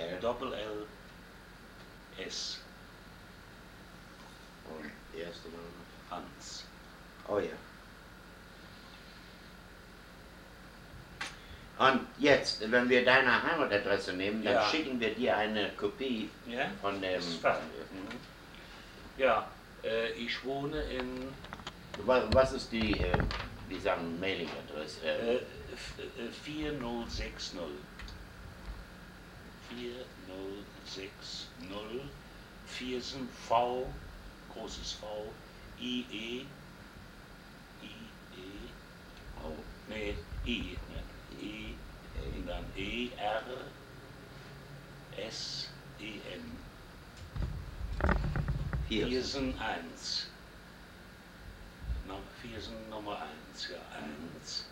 L Doppel L S und erste Name. Hans. Oh ja. Und jetzt, wenn wir deine Heimatadresse nehmen, dann Ja. schicken wir dir eine Kopie Ja? von dem. Ja, äh, ich wohne in Wa- Was ist die, äh, wie sagen, Mailingadresse? äh, 4060. 4060 Viersen V, großes V, I E I E oh, Nee, I, ne? I und dann E R S E N. Viersen 1. No, Viersen Nummer 1, ja, 1.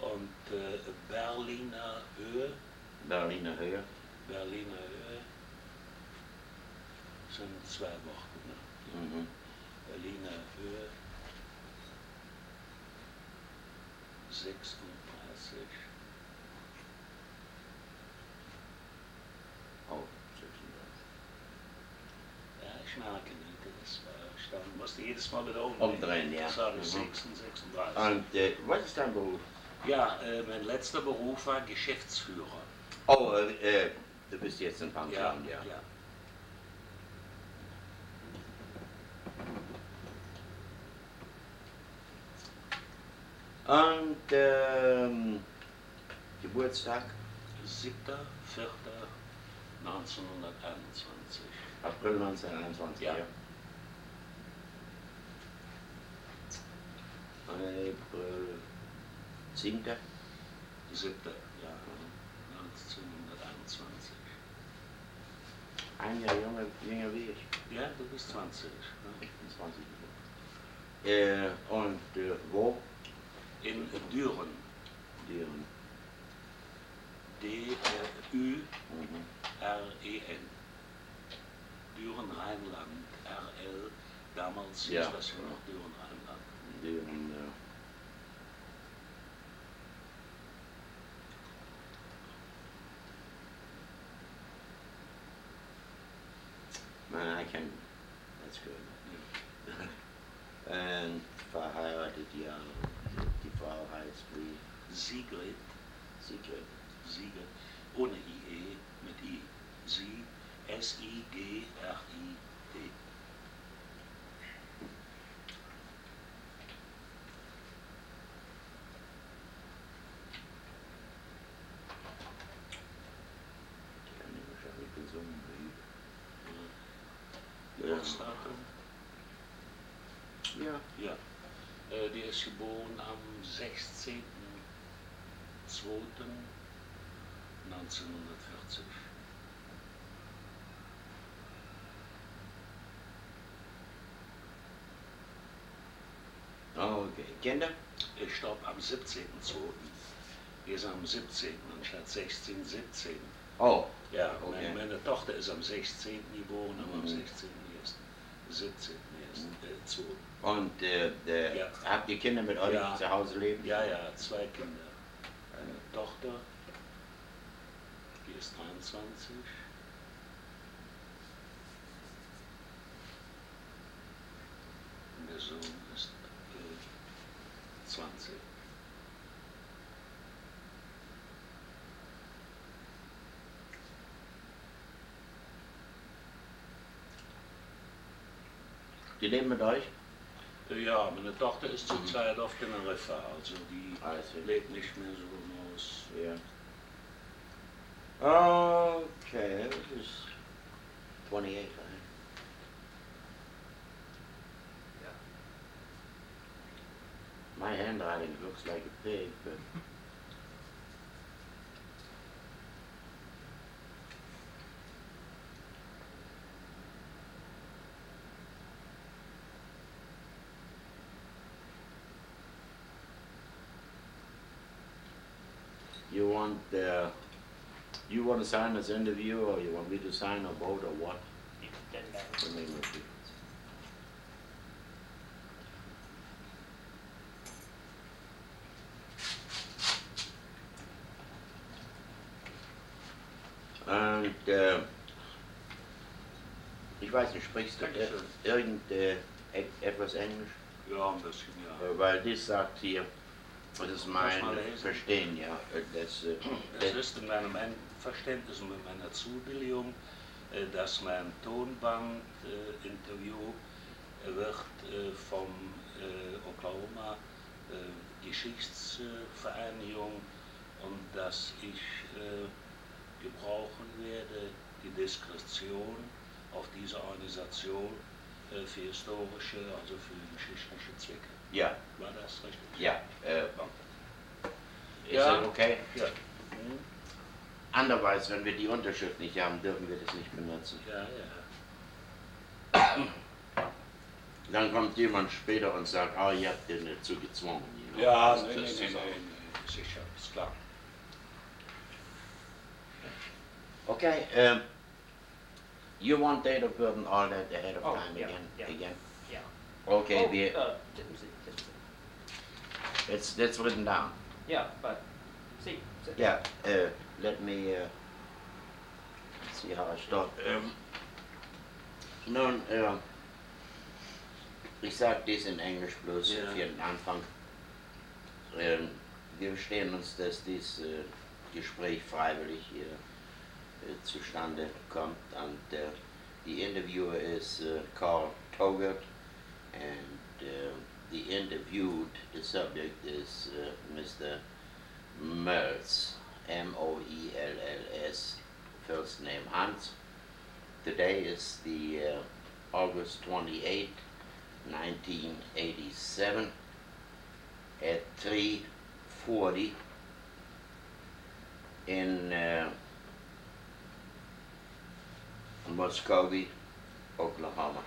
Und äh, Berliner Höhe, Berliner Höhe. Berliner Höhe sind zwei Wochen. Ne? Mhm. Berliner Höhe 36. Oh, 36. Ja, ich merke nicht, das war, ich musste jedes Mal wieder umdrehen. Umdrehen, ja. Das war Mhm. das 36. Und äh, was ist dein Beruf? Ja, äh, mein letzter Beruf war Geschäftsführer. Oh, äh, äh, du bist jetzt in Ja, Pension, ja. ja. Und ähm, Geburtstag? 7.4.1921. April 1921, Ja. ja. April 7. 7. Ein Jahr jünger, jünger wie ich. Ja, du bist 20. Ne? Ich bin 20 geworden. Äh, und äh, wo? In Düren. Düren. D-U-R-E-N. Mhm. Düren Rheinland. RL. Damals Ja. hieß das ja noch Düren Rheinland. Düren, ja. Sigrid, Sigrid, Sigrid, ohne IE, mit I. Sie, S-I-G-R-I-D. Geburtsdatum? Ja. ja. Äh, die ist geboren am 16. 1940. Okay, Kinder? Ich starb am 17.02. Die ist am 17. anstatt 16, 17. Oh. Ja, okay. meine, meine, Tochter ist am 16. geboren, aber mhm. am 16. erst. 17. erst. Äh, 2. Und äh, äh, ja. habt ihr Kinder mit euch ja. zu Hause leben? Ja, ja, zwei Kinder. 27. Und der Sohn ist äh, 20. Die leben mit euch? Ja, meine Tochter ist zurzeit auf Teneriffa, also die also. lebt nicht mehr so im Ja. Okay, this is 28, right? Yeah. My handwriting looks like a pig, but you want uh, you want to sign this interview, or you want me to sign a vote, or what? Let me look here. Und äh, ich weiß nicht, sprichst du Dankeschön. äh, irgend etwas Englisch? Ja, ein bisschen, ja. Weil das sagt hier, das ist mein? Verstehen, ja. äh, Das, Es ist in meinem Ein- Verständnis und mit meiner Zubilligung, äh, dass mein Tonband-Interview wird äh, vom äh, Oklahoma Geschichtsvereinigung und dass ich gebrauchen werde die Diskretion auf diese Organisation für historische, also für geschichtliche Zwecke. Ja, War das richtig? ja. Äh, ist Ja. das okay? Ja. Hm? Andererseits, wenn wir die Unterschrift nicht haben, dürfen wir das nicht benutzen. Ja, ja. Dann kommt jemand später und sagt, ah, ihr habt den dazu gezwungen. you know, Ja, das- nee, das nee, ist nee, nee, sicher, ist klar. Okay, um, you want date of birth and all that ahead of Oh, time yeah, again? yeah. Again? Yeah. Okay, oh, wir, uh, didn't see, didn't see. It's, that's written down. Yeah, but see. see. Yeah, uh, let me uh, see how I start. Um, nun, uh, ich sage dies in Englisch bloß Ja. für den Anfang. Ähm, wir verstehen uns, dass dieses äh, Gespräch freiwillig hier äh, zustande kommt. Und äh, die Interviewer ist äh, Carl Togert and uh, the interviewed, the subject is uh, Mr. Merls, M-O-E-L-L-S, first name Hans. Today is the uh, August 28, 1987 at 3.40 in uh, Muskogee, Oklahoma.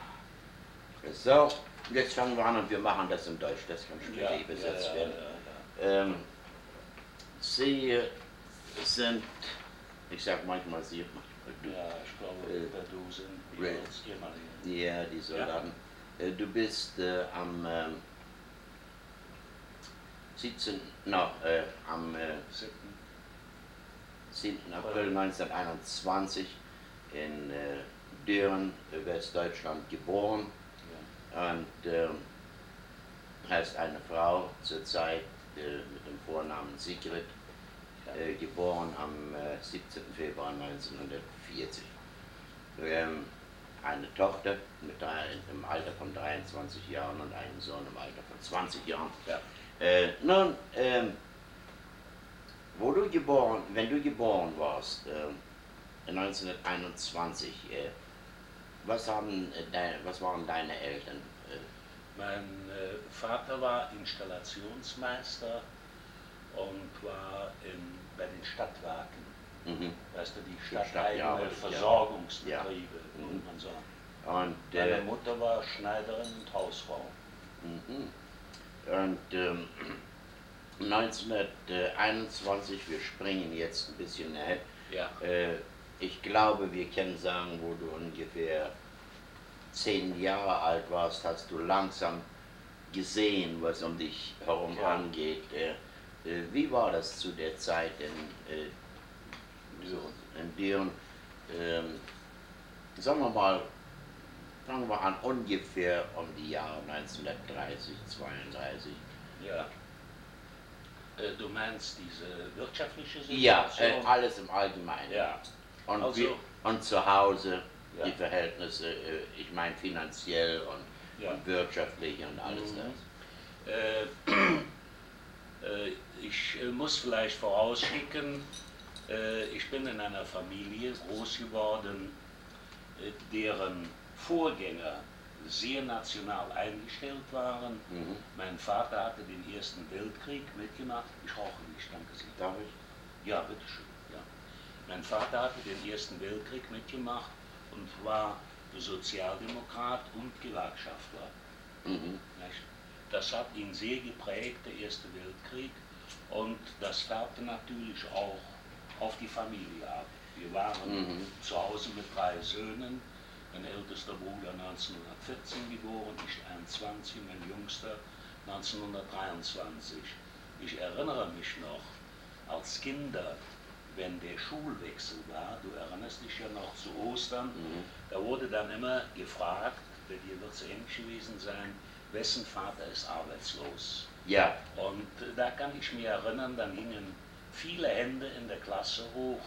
So, jetzt fangen wir an und wir machen das in Deutsch, das kann später übersetzt werden. Ähm, Sie äh, sind, ich sag manchmal Sie, manchmal du. Ja, ich glaube, Äh, Du sind ehemalige. Ja, die Soldaten. Äh, Du bist äh, am ähm, 17. No, äh, am äh, Siebten. 7. April 1921 in äh, Düren, äh, Westdeutschland geboren Ja. Und ähm, hast eine Frau zurzeit äh, mit dem Vornamen Sigrid, äh, geboren am äh, 17. Februar 1940. Ähm, eine Tochter mit drei, im Alter von 23 Jahren und einen Sohn im Alter von 20 Jahren. Ja. Äh, nun, ähm, wo du geboren, wenn du geboren warst, ähm, 1921, äh, was, haben, äh, deine, was waren deine Eltern? Äh, Mein äh, Vater war Installationsmeister und war in, bei den Stadtwerken, mhm. weißt du, die Stadt stadteigene ja. Versorgungsbetriebe, Ja. Mhm. man sagen. Und, Meine äh, Mutter war Schneiderin und Hausfrau. mhm. und ähm, 1921, wir springen jetzt ein bisschen ahead, Ja. Äh, ich glaube, wir können sagen, wo du ungefähr zehn Jahre alt warst, hast du langsam gesehen, was um dich herum Ja. angeht. Äh, äh, wie war das zu der Zeit in, äh, in Düren? Ähm, sagen wir mal, fangen wir an ungefähr um die Jahre 1930, 32. Ja. Du meinst diese wirtschaftliche Ja, Situation? äh, alles im Allgemeinen. Ja. Und, Also- wir, und zu Hause Ja. die Verhältnisse, äh, ich meine finanziell und, Ja. und wirtschaftlich und alles Mhm. das. Äh, äh, ich äh, muss vielleicht vorausschicken, äh, ich bin in einer Familie groß geworden, äh, deren Vorgänger sehr national eingestellt waren. Mhm. Mein Vater hatte den Ersten Weltkrieg mitgemacht. Ich rauche nicht, danke sehr. Darf ich? Ja, bitteschön. Mein Vater hatte den Ersten Weltkrieg mitgemacht und war Sozialdemokrat und Gewerkschaftler. Mhm. Das hat ihn sehr geprägt, der Erste Weltkrieg, und das färbte natürlich auch auf die Familie ab. Wir waren Mhm. zu Hause mit drei Söhnen, mein ältester Bruder 1914 geboren, ich 21, mein jüngster 1923. Ich erinnere mich noch, als Kinder wenn der Schulwechsel war, du erinnerst dich ja noch zu Ostern, Mhm. da wurde dann immer gefragt, bei dir wird es ähnlich gewesen sein, wessen Vater ist arbeitslos? Ja, Und äh, da kann ich mich erinnern, dann hingen viele Hände in der Klasse hoch,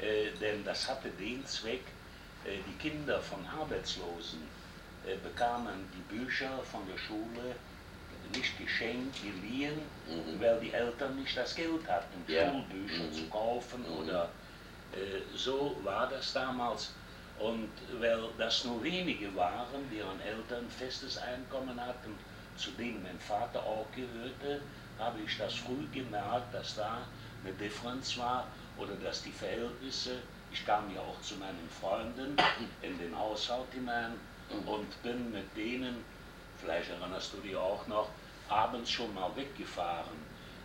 äh, denn das hatte den Zweck, äh, die Kinder von Arbeitslosen äh, bekamen die Bücher von der Schule nicht geschenkt, geliehen, Mhm. weil die Eltern nicht das Geld hatten, Ja. Schulbücher Mhm. zu kaufen Mhm. oder äh, so war das damals. Und weil das nur wenige waren, deren Eltern festes Einkommen hatten, zu denen mein Vater auch gehörte, habe ich das früh gemerkt, dass da eine Differenz war oder dass die Verhältnisse, ich kam ja auch zu meinen Freunden in den Haushalt hinein und bin mit denen, vielleicht erinnerst du dich auch noch, abends schon mal weggefahren,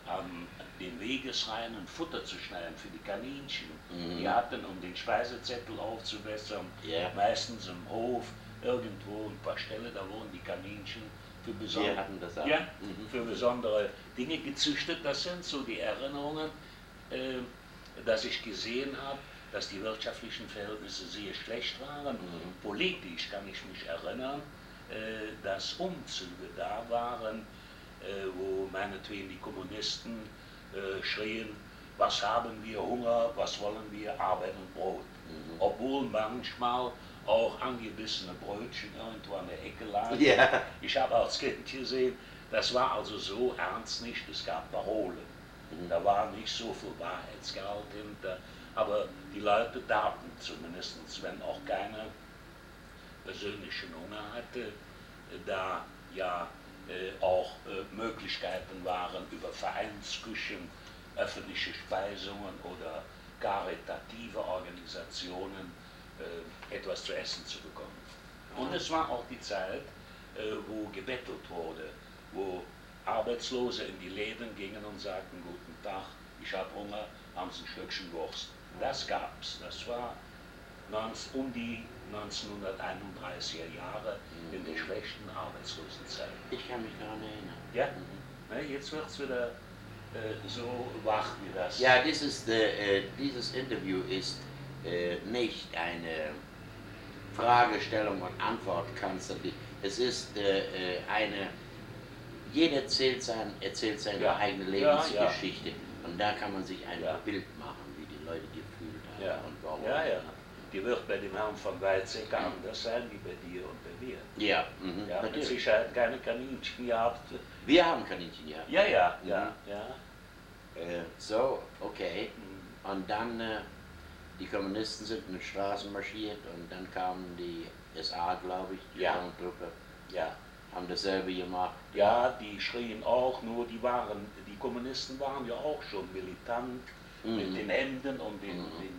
an den Wegesrhein Futter zu schneiden für die Kaninchen. Mhm. Die hatten, um den Speisezettel aufzubessern, Ja. meistens im Hof, irgendwo ein paar Stellen, da wurden die Kaninchen für besondere, ja, Mhm. für besondere Dinge gezüchtet. Das sind so die Erinnerungen, äh, dass ich gesehen habe, dass die wirtschaftlichen Verhältnisse sehr schlecht waren. Mhm. Politisch kann ich mich erinnern, dass Umzüge da waren, äh, wo meinetwegen die Kommunisten äh, schrien, was haben wir Hunger, was wollen wir, Arbeit und Brot. Mhm. Obwohl manchmal auch angebissene Brötchen irgendwo an der Ecke lagen. Ja. Ich habe als Kind gesehen, das war also so ernst nicht, es gab Parolen. Mhm. Da war nicht so viel Wahrheitsgehalt hinter, aber die Leute taten zumindest, wenn auch keiner persönlichen Hunger hatte, da ja äh, auch äh, Möglichkeiten waren, über Vereinsküchen, öffentliche Speisungen oder karitative Organisationen äh, etwas zu essen zu bekommen. Und es war auch die Zeit, wo gebettelt wurde, wo Arbeitslose in die Läden gingen und sagten, guten Tag, ich habe Hunger, haben Sie ein Stückchen Wurst. Das gab's. Das war 19, um die 1931er Jahre in der schlechten Arbeitslosenzeit. Ich kann mich daran erinnern. Ja? Mhm. Ne, jetzt wird es wieder äh, so wach wie das. Ja, dieses, äh, dieses Interview ist äh, nicht eine Fragestellung und Antwortkanzlerie. Es ist äh, äh, eine, jeder erzählt, sein, erzählt seine Ja. eigene Ja, Lebensgeschichte. Und da kann man sich ein Ja. Bild machen, wie die Leute gefühlt haben Ja. und warum. Die wird bei dem Herrn von Weizsäcker anders sein wie bei dir und bei mir. Ja, mhm, Ja, mit natürlich. Sicherheit keine Kaninchen gehabt. Wir haben Kaninchen gehabt. Ja, ja, Mhm. ja, ja. Äh, so, okay. Mhm. Und dann, äh, die Kommunisten sind in den Straßen marschiert und dann kamen die SA, glaube ich, die Ja. Ja. haben dasselbe gemacht. Ja, die schrien auch, nur die waren, die Kommunisten waren ja auch schon militant Mhm. mit den Hemden und den, Mhm. den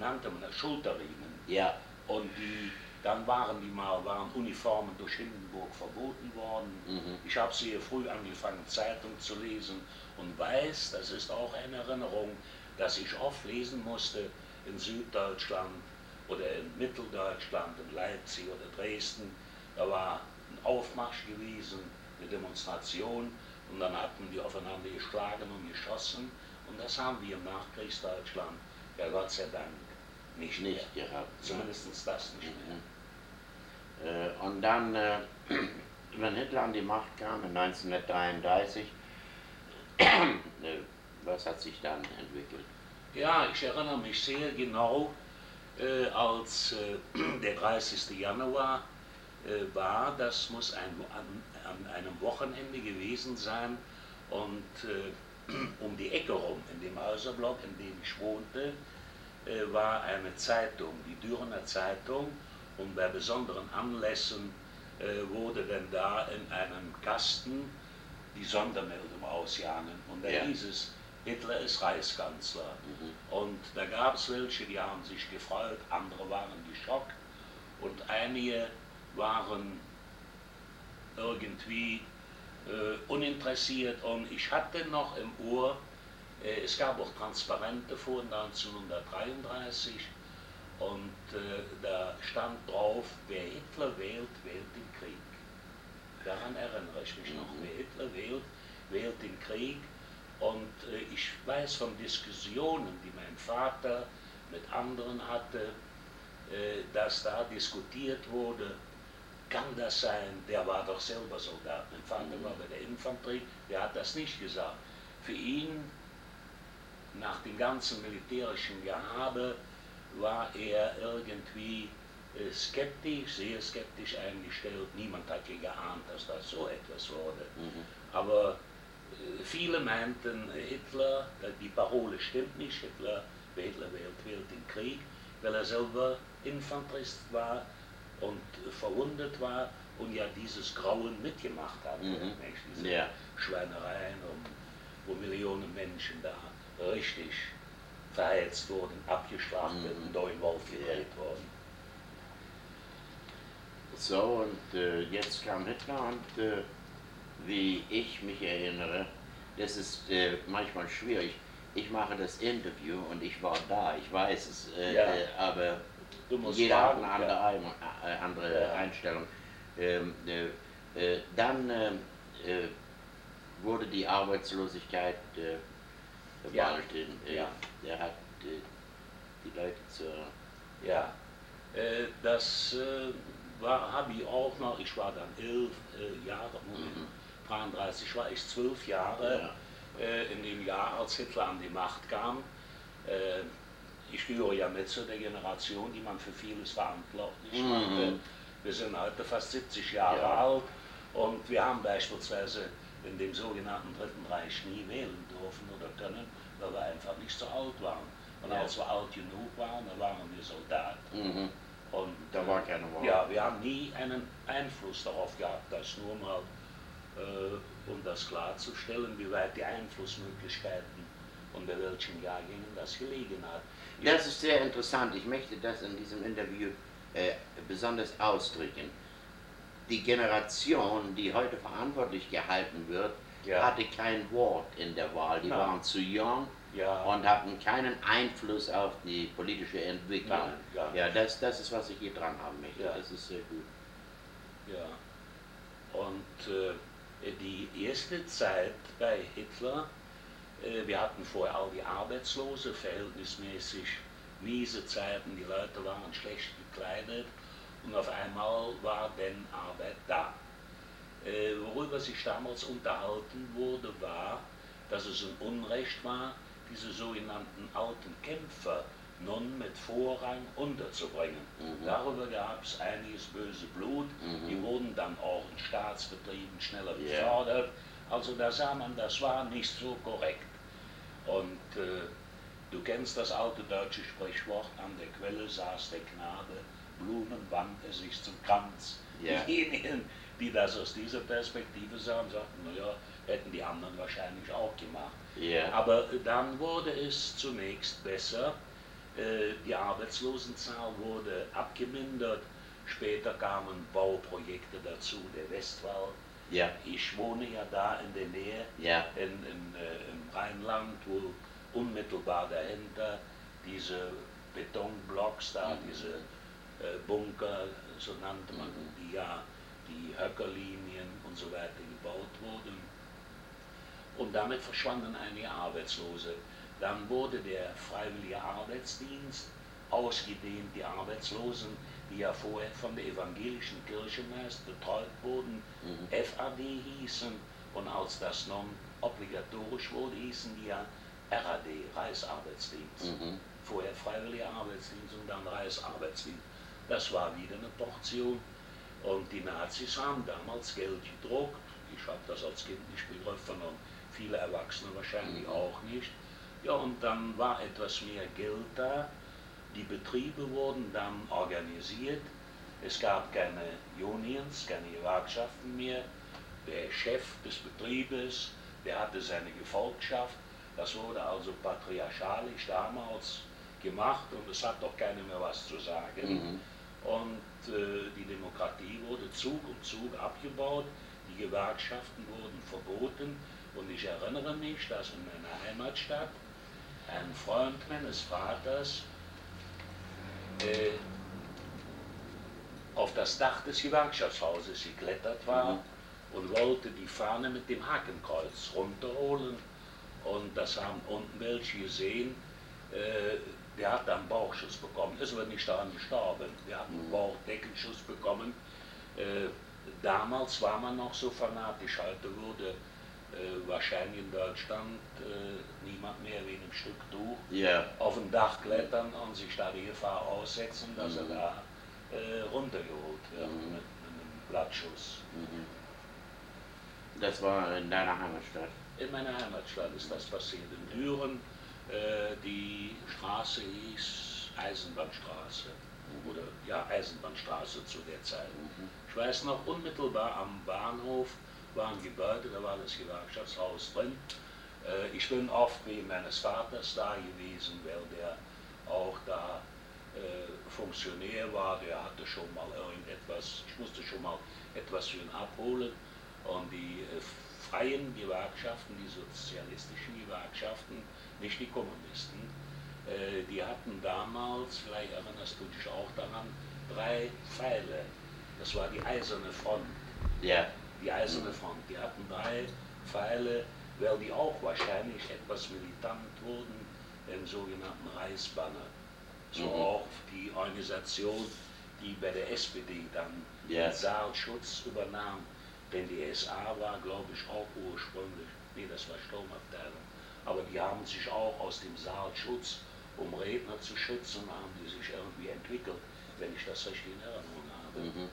nannte man das, Schulterriemen. Ja, Und die, dann waren die mal, waren Uniformen durch Hindenburg verboten worden. Mhm. Ich habe sehr früh angefangen, Zeitung zu lesen und weiß, das ist auch eine Erinnerung, dass ich oft lesen musste in Süddeutschland oder in Mitteldeutschland, in Leipzig oder Dresden. Da war ein Aufmarsch gewesen, eine Demonstration und dann hatten die aufeinander geschlagen und geschossen. Und das haben wir im Nachkriegsdeutschland, ja Gott sei Dank, nicht, nicht gehabt. Zumindest das nicht. Mhm. Äh, und dann, äh, wenn Hitler an die Macht kam in 1933, äh, was hat sich dann entwickelt? Ja, ich erinnere mich sehr genau, äh, als äh, der 30. Januar äh, war, das muss ein, an, an einem Wochenende gewesen sein und um die Ecke rum, in dem Häuserblock, in dem ich wohnte, äh, war eine Zeitung, die Dürener Zeitung und bei besonderen Anlässen äh, wurde dann da in einem Kasten die Sondermeldung ausgehangen und da Ja. hieß es, Hitler ist Reichskanzler. Mhm. Und da gab es welche, die haben sich gefreut, andere waren geschockt und einige waren irgendwie äh, uninteressiert. Und ich hatte noch im Ohr, es gab auch Transparente vor 1933 und äh, da stand drauf, wer Hitler wählt, wählt den Krieg. Daran erinnere ich mich noch. Mhm. Wer Hitler wählt, wählt den Krieg. Und äh, ich weiß von Diskussionen, die mein Vater mit anderen hatte, äh, dass da diskutiert wurde, kann das sein, der war doch selber Soldat, mein Vater war bei der Infanterie, der hat das nicht gesagt. Für ihn, nach dem ganzen militärischen Gehabe, war er irgendwie äh, skeptisch, sehr skeptisch eingestellt. Niemand hat je geahnt, dass das so etwas wurde. Mhm. Aber äh, viele meinten, Hitler, die Parole stimmt nicht, Hitler, Hitler wählt, wählt den Krieg, weil er selber Infanterist war und verwundet war und ja dieses Grauen mitgemacht hat. Mhm. Diese Ja. Schweinereien, um, wo Millionen Menschen da richtig verheizt wurden, abgeschlachtet Mhm. und in Wolf Ja. wurden. So, und äh, jetzt kam Hitler und äh, wie ich mich erinnere, das ist äh, manchmal schwierig. Ich mache das Interview und ich war da, ich weiß es, äh, Ja. äh, aber jeder hat fragen, eine andere, ja. Ein- äh, andere Ja. Einstellung. Ähm, äh, äh, dann ähm, äh, wurde die Arbeitslosigkeit äh, Ja. bald in, äh, Ja. der hat äh, die Leute zur Ja, äh, das äh, war, habe ich auch noch, ich war dann elf äh, Jahre, Mhm. 33 war ich zwölf Jahre, äh, in dem Jahr, als Hitler an die Macht kam. Ich gehöre ja mit zu der Generation, die man für vieles verantwortlich Mhm. machte. Wir sind heute fast 70 Jahre Ja. alt und wir haben beispielsweise in dem sogenannten Dritten Reich nie wählen dürfen oder können, weil wir einfach nicht so alt waren. Und Ja. als wir alt genug waren, dann waren wir Soldaten. Mhm. Und, Da war keine Wahl. Ja, wir haben nie einen Einfluss darauf gehabt, das nur mal, äh, um das klarzustellen, wie weit die Einflussmöglichkeiten und bei welchen Jahrgängen das gelegen hat. Ich- Das ist sehr interessant. Ich möchte das in diesem Interview äh, besonders ausdrücken. Die Generation, die heute verantwortlich gehalten wird, Ja. hatte kein Wort in der Wahl. Die Nein. waren zu jung ja, und hatten keinen Einfluss auf die politische Entwicklung. Nein, ja, das, das ist, was ich hier dran haben möchte. Ja. Das ist sehr gut. ja. Und äh, die erste Zeit bei Hitler, äh, wir hatten vorher all die Arbeitslose, verhältnismäßig miese Zeiten, die Leute waren schlecht gekleidet und auf einmal war denn Arbeit da. Äh, worüber sich damals unterhalten wurde, war, dass es ein Unrecht war, diese sogenannten alten Kämpfer nun mit Vorrang unterzubringen. Mhm. Darüber gab es einiges böse Blut, Mhm. die wurden dann auch in Staatsbetrieben schneller befördert. Also da sah man, das war nicht so korrekt. Und äh, du kennst das alte deutsche Sprichwort, an der Quelle saß der Knabe, Blumen wandte sich zum Kranz. Ja. Diejenigen, die das aus dieser Perspektive sahen, sagten, naja, hätten die anderen wahrscheinlich auch gemacht. Ja. Aber äh, dann wurde es zunächst besser. Äh, Die Arbeitslosenzahl wurde abgemindert. Später kamen Bauprojekte dazu, der Westwall. ja, Ich wohne ja da in der Nähe, ja, in, in, äh, im Rheinland, wo unmittelbar dahinter diese Betonblocks da, Mhm. diese Bunker, so nannte man die ja, die Höckerlinien und so weiter gebaut wurden. Und damit verschwanden einige Arbeitslose. Dann wurde der freiwillige Arbeitsdienst ausgedehnt, die Arbeitslosen, die ja vorher von der evangelischen Kirche meist betreut wurden, Mhm. FAD hießen und als das nun obligatorisch wurde, hießen die ja RAD, Reichsarbeitsdienst. mhm. Vorher freiwilliger Arbeitsdienst und dann Reichsarbeitsdienst. Das war wieder eine Portion. Und die Nazis haben damals Geld gedruckt. Ich habe das als Kind nicht begriffen und viele Erwachsene wahrscheinlich Mhm. auch nicht. Ja, und dann war etwas mehr Geld da. Die Betriebe wurden dann organisiert. Es gab keine Unions, keine Gewerkschaften mehr. Der Chef des Betriebes, der hatte seine Gefolgschaft. Das wurde also patriarchalisch damals gemacht und es hat doch keiner mehr was zu sagen. Mhm. Und äh, die Demokratie wurde Zug um Zug abgebaut, die Gewerkschaften wurden verboten. Und ich erinnere mich, dass in meiner Heimatstadt ein Freund meines Vaters äh, auf das Dach des Gewerkschaftshauses geklettert war Mhm. und wollte die Fahne mit dem Hakenkreuz runterholen. Und das haben unten welche gesehen. Äh, der hat einen Bauchschuss bekommen, ist aber nicht daran gestorben. Der hat einen Bauchdeckenschuss bekommen. Äh, damals war man noch so fanatisch, heute würde äh, wahrscheinlich in Deutschland äh, niemand mehr wie in einem Stück Tuch Ja. auf ein Dach klettern und sich da die Gefahr aussetzen, dass er Mhm. da äh, runtergeholt wird Mhm. mit einem Blattschuss. Mhm. Das war in deiner Heimatstadt. In meiner Heimatstadt ist das passiert. In Düren, die Straße hieß Eisenbahnstraße. Oder ja, Eisenbahnstraße zu der Zeit. Mhm. Ich weiß noch, unmittelbar am Bahnhof war ein Gebäude, da war das Gewerkschaftshaus drin. Äh, ich bin oft wegen meines Vaters da gewesen, weil der auch da äh, Funktionär war, der hatte schon mal irgendetwas, ich musste schon mal etwas für ihn abholen. Und die äh, freien Gewerkschaften, die sozialistischen Gewerkschaften, nicht die Kommunisten, äh, die hatten damals, vielleicht erinnerst du dich auch daran, drei Pfeile. Das war die eiserne Front. Ja. Die eiserne Front. Die hatten drei Pfeile, weil die auch wahrscheinlich etwas militant wurden, den sogenannten Reichsbanner. So Mhm. auch die Organisation, die bei der SPD dann Ja. den Saalschutz übernahm. Denn die SA war, glaube ich, auch ursprünglich, nee, das war Sturmabteilung, aber die haben sich auch aus dem Saalschutz, um Redner zu schützen, haben die sich irgendwie entwickelt, wenn ich das richtig in Erinnerung habe. Mhm.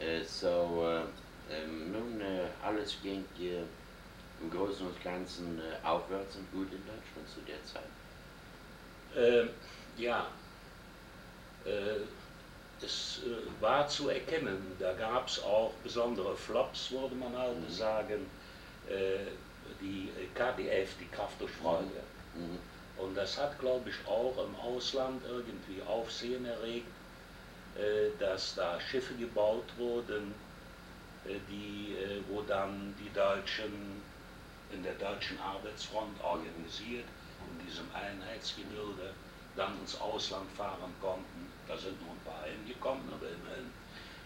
Äh, so, ähm, nun, äh, alles ging im Großen und Ganzen aufwärts und gut in Deutschland zu der Zeit. Ähm, ja, es war zu erkennen, da gab es auch besondere Flops, würde man halt Mhm. sagen, äh, die äh, KDF, die Kraft durch Freude. Mhm. Und das hat, glaube ich, auch im Ausland irgendwie Aufsehen erregt, äh, dass da Schiffe gebaut wurden, äh, die, wo dann die Deutschen in der deutschen Arbeitsfront organisiert, in diesem Einheitsgebilde, dann ins Ausland fahren konnten. Da sind nur ein paar hingekommen, aber immerhin.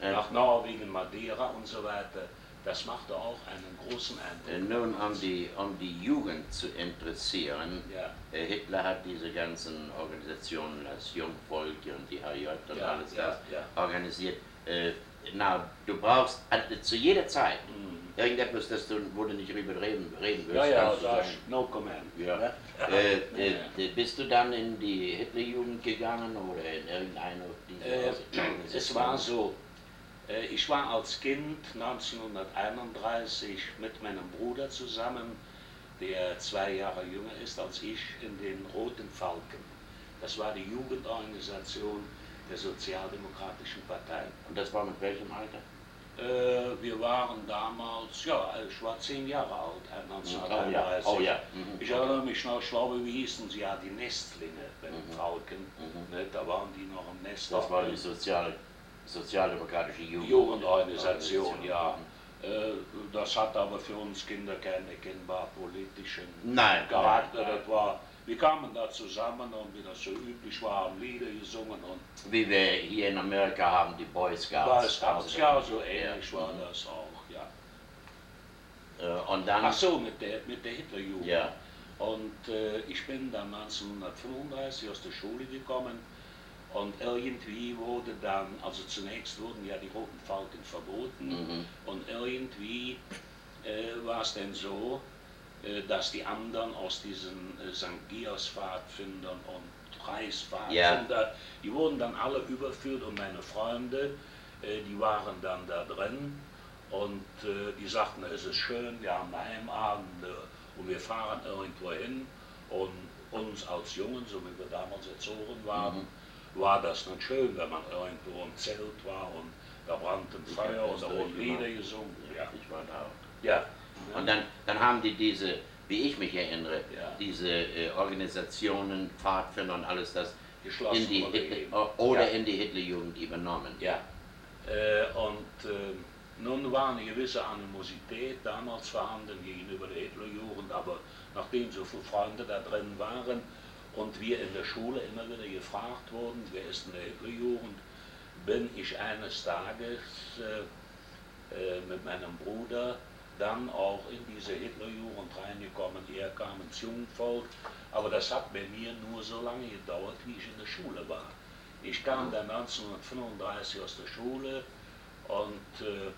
Nach Norwegen, Madeira und so weiter. Das machte auch einen großen äh, Eindruck. nun, um die, um die Jugend zu interessieren, Ja, äh, Hitler hat diese ganzen Organisationen, das Jungvolk und die HJ und Ja, alles das ja. organisiert. Äh, na, du brauchst äh, zu jeder Zeit Mhm. irgendetwas, das du, wo du nicht drüber reden, reden willst. ja, ja, das sagen. no comment. Ja. Äh, äh, bist du dann in die Hitlerjugend gegangen oder in irgendeine dieser Äh, Organisationen? es war so, äh, ich war als Kind 1931 mit meinem Bruder zusammen, der zwei Jahre jünger ist als ich, in den Roten Falken. Das war die Jugendorganisation der Sozialdemokratischen Partei. Und das war mit welchem Alter? Äh, wir waren damals, ja, ich war zehn Jahre alt, äh, Oh 1931. ja, oh ja. Mhm. Ich erinnere mich noch, ich glaube, wie hießen sie ja, die Nestlinge bei den Mhm. Falken. Mhm. Ne, da waren die noch im Nest. Das war die Sozial sozialdemokratische Jugend. Jugendorganisation, ja. Äh, Das hat aber für uns Kinder keinen erkennbar politischen Nein, Charakter. nein, nein. Das war, wir kamen da zusammen und wie das so üblich war, haben Lieder gesungen und Wie wir hier in Amerika haben, die Boy Scouts. Boy Scouts, ja, so Ja. ähnlich war Mhm. das auch, ja. Äh, und dann, Ach so, mit der, mit der Hitlerjugend. ja, Und äh, ich bin dann 1935 aus der Schule gekommen und irgendwie wurde dann, also zunächst wurden ja die Roten Falken verboten mhm. und irgendwie äh, war es dann so, äh, dass die anderen aus diesen äh, St. Georgs Pfadfindern und Reichspfadfinder, die wurden dann alle überführt und meine Freunde, äh, die waren dann da drin und äh, die sagten, es ist schön, wir haben Heimabende und wir fahren irgendwo hin und uns als Jungen, so wie wir damals erzogen waren, Mhm. War das nicht schön, wenn man irgendwo im Zelt war und da brannte ein Feuer und da wurden. Lieder gesungen. Ja. ich war da auch. Ja. Und dann, dann haben die diese, wie ich mich erinnere, Ja. diese äh, Organisationen, Pfadfinder und alles das geschlossen in die Hitler, oder ja. in die Hitlerjugend übernommen. Ja. Äh, und äh, nun war eine gewisse Animosität damals vorhanden gegenüber der Hitlerjugend, aber nachdem so viele Freunde da drin waren und wir in der Schule immer wieder gefragt wurden, wer ist in der Hitlerjugend, bin ich eines Tages äh, äh, mit meinem Bruder dann auch in diese Hitlerjugend reingekommen. Er kam ins Jungvolk, aber das hat bei mir nur so lange gedauert, wie ich in der Schule war. Ich kam dann 1935 aus der Schule und äh,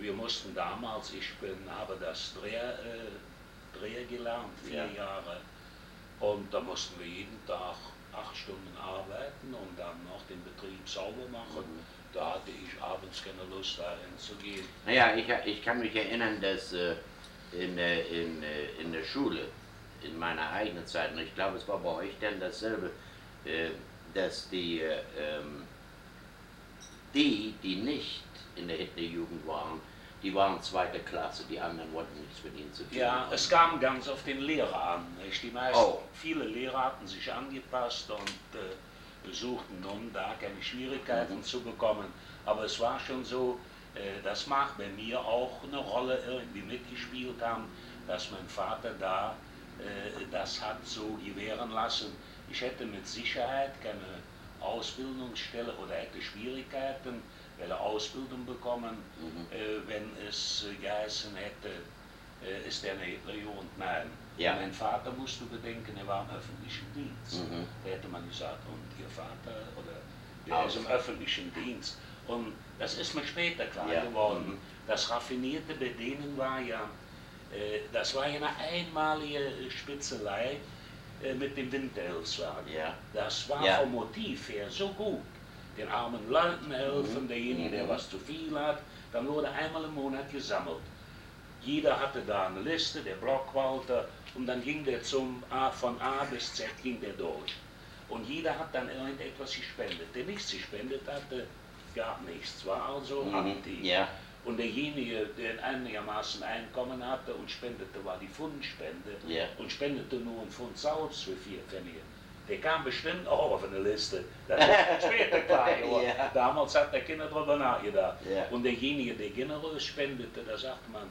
wir mussten damals, ich bin, habe das Dreher, äh, Dreher gelernt, vier Ja. Jahre. Und da mussten wir jeden Tag acht Stunden arbeiten und dann noch den Betrieb sauber machen. Da hatte ich abends keine Lust dahin zu gehen. Naja, ich, ich kann mich erinnern, dass äh, in, äh, in, äh, in der Schule, in meiner eigenen Zeit, und ich glaube, es war bei euch dann dasselbe, äh, dass die, äh, ähm, die, die nicht in der Hitlerjugend waren, die waren zweite Klasse, die anderen wollten nichts mit ihnen zu tun Ja, es kam ganz auf den Lehrer an. Nicht? Die meisten, Oh. viele Lehrer hatten sich angepasst und äh, suchten nun da keine Schwierigkeiten zu bekommen. Aber es war schon so, äh, das mag bei mir auch eine Rolle irgendwie mitgespielt haben, dass mein Vater da äh, das hat so gewähren lassen. Ich hätte mit Sicherheit keine Ausbildungsstelle oder hätte Schwierigkeiten, eine Ausbildung bekommen, Mhm. äh, wenn es äh, geheißen hätte, äh, ist der eine Hitlerjugend? Nein. Ja. Mein Vater musste bedenken, er war im öffentlichen Dienst. Mhm. Da hätte man gesagt, und Ihr Vater oder der Auch. ist im öffentlichen Dienst. Und das ist mir später klar Ja. geworden. Mhm. Das Raffinierte bei denen war ja, äh, das war ja eine einmalige Spitzelei mit dem Winterhilfswagen. Ja. Das war vom Motiv her so gut. Den armen Leuten helfen, Mhm. derjenige, der Mhm. was zu viel hat, dann wurde einmal im Monat gesammelt. Jeder hatte da eine Liste, der Blockwalter, und dann ging der zum A, von A bis Z ging der durch. Und jeder hat dann irgendetwas gespendet. Der nichts gespendet hatte, gab nichts. War also Mhm. anti. Ja. Und derjenige, der einigermaßen Einkommen hatte und spendete, war die Pfundspende. Ja. Und spendete nur einen Pfund Salz für vier Pfennige. Der kam bestimmt auch auf eine Liste. Das ist später klar geworden. Ja. Damals hat der Kinder darüber nachgedacht. Ja. Und derjenige, der generös spendete, da sagt man,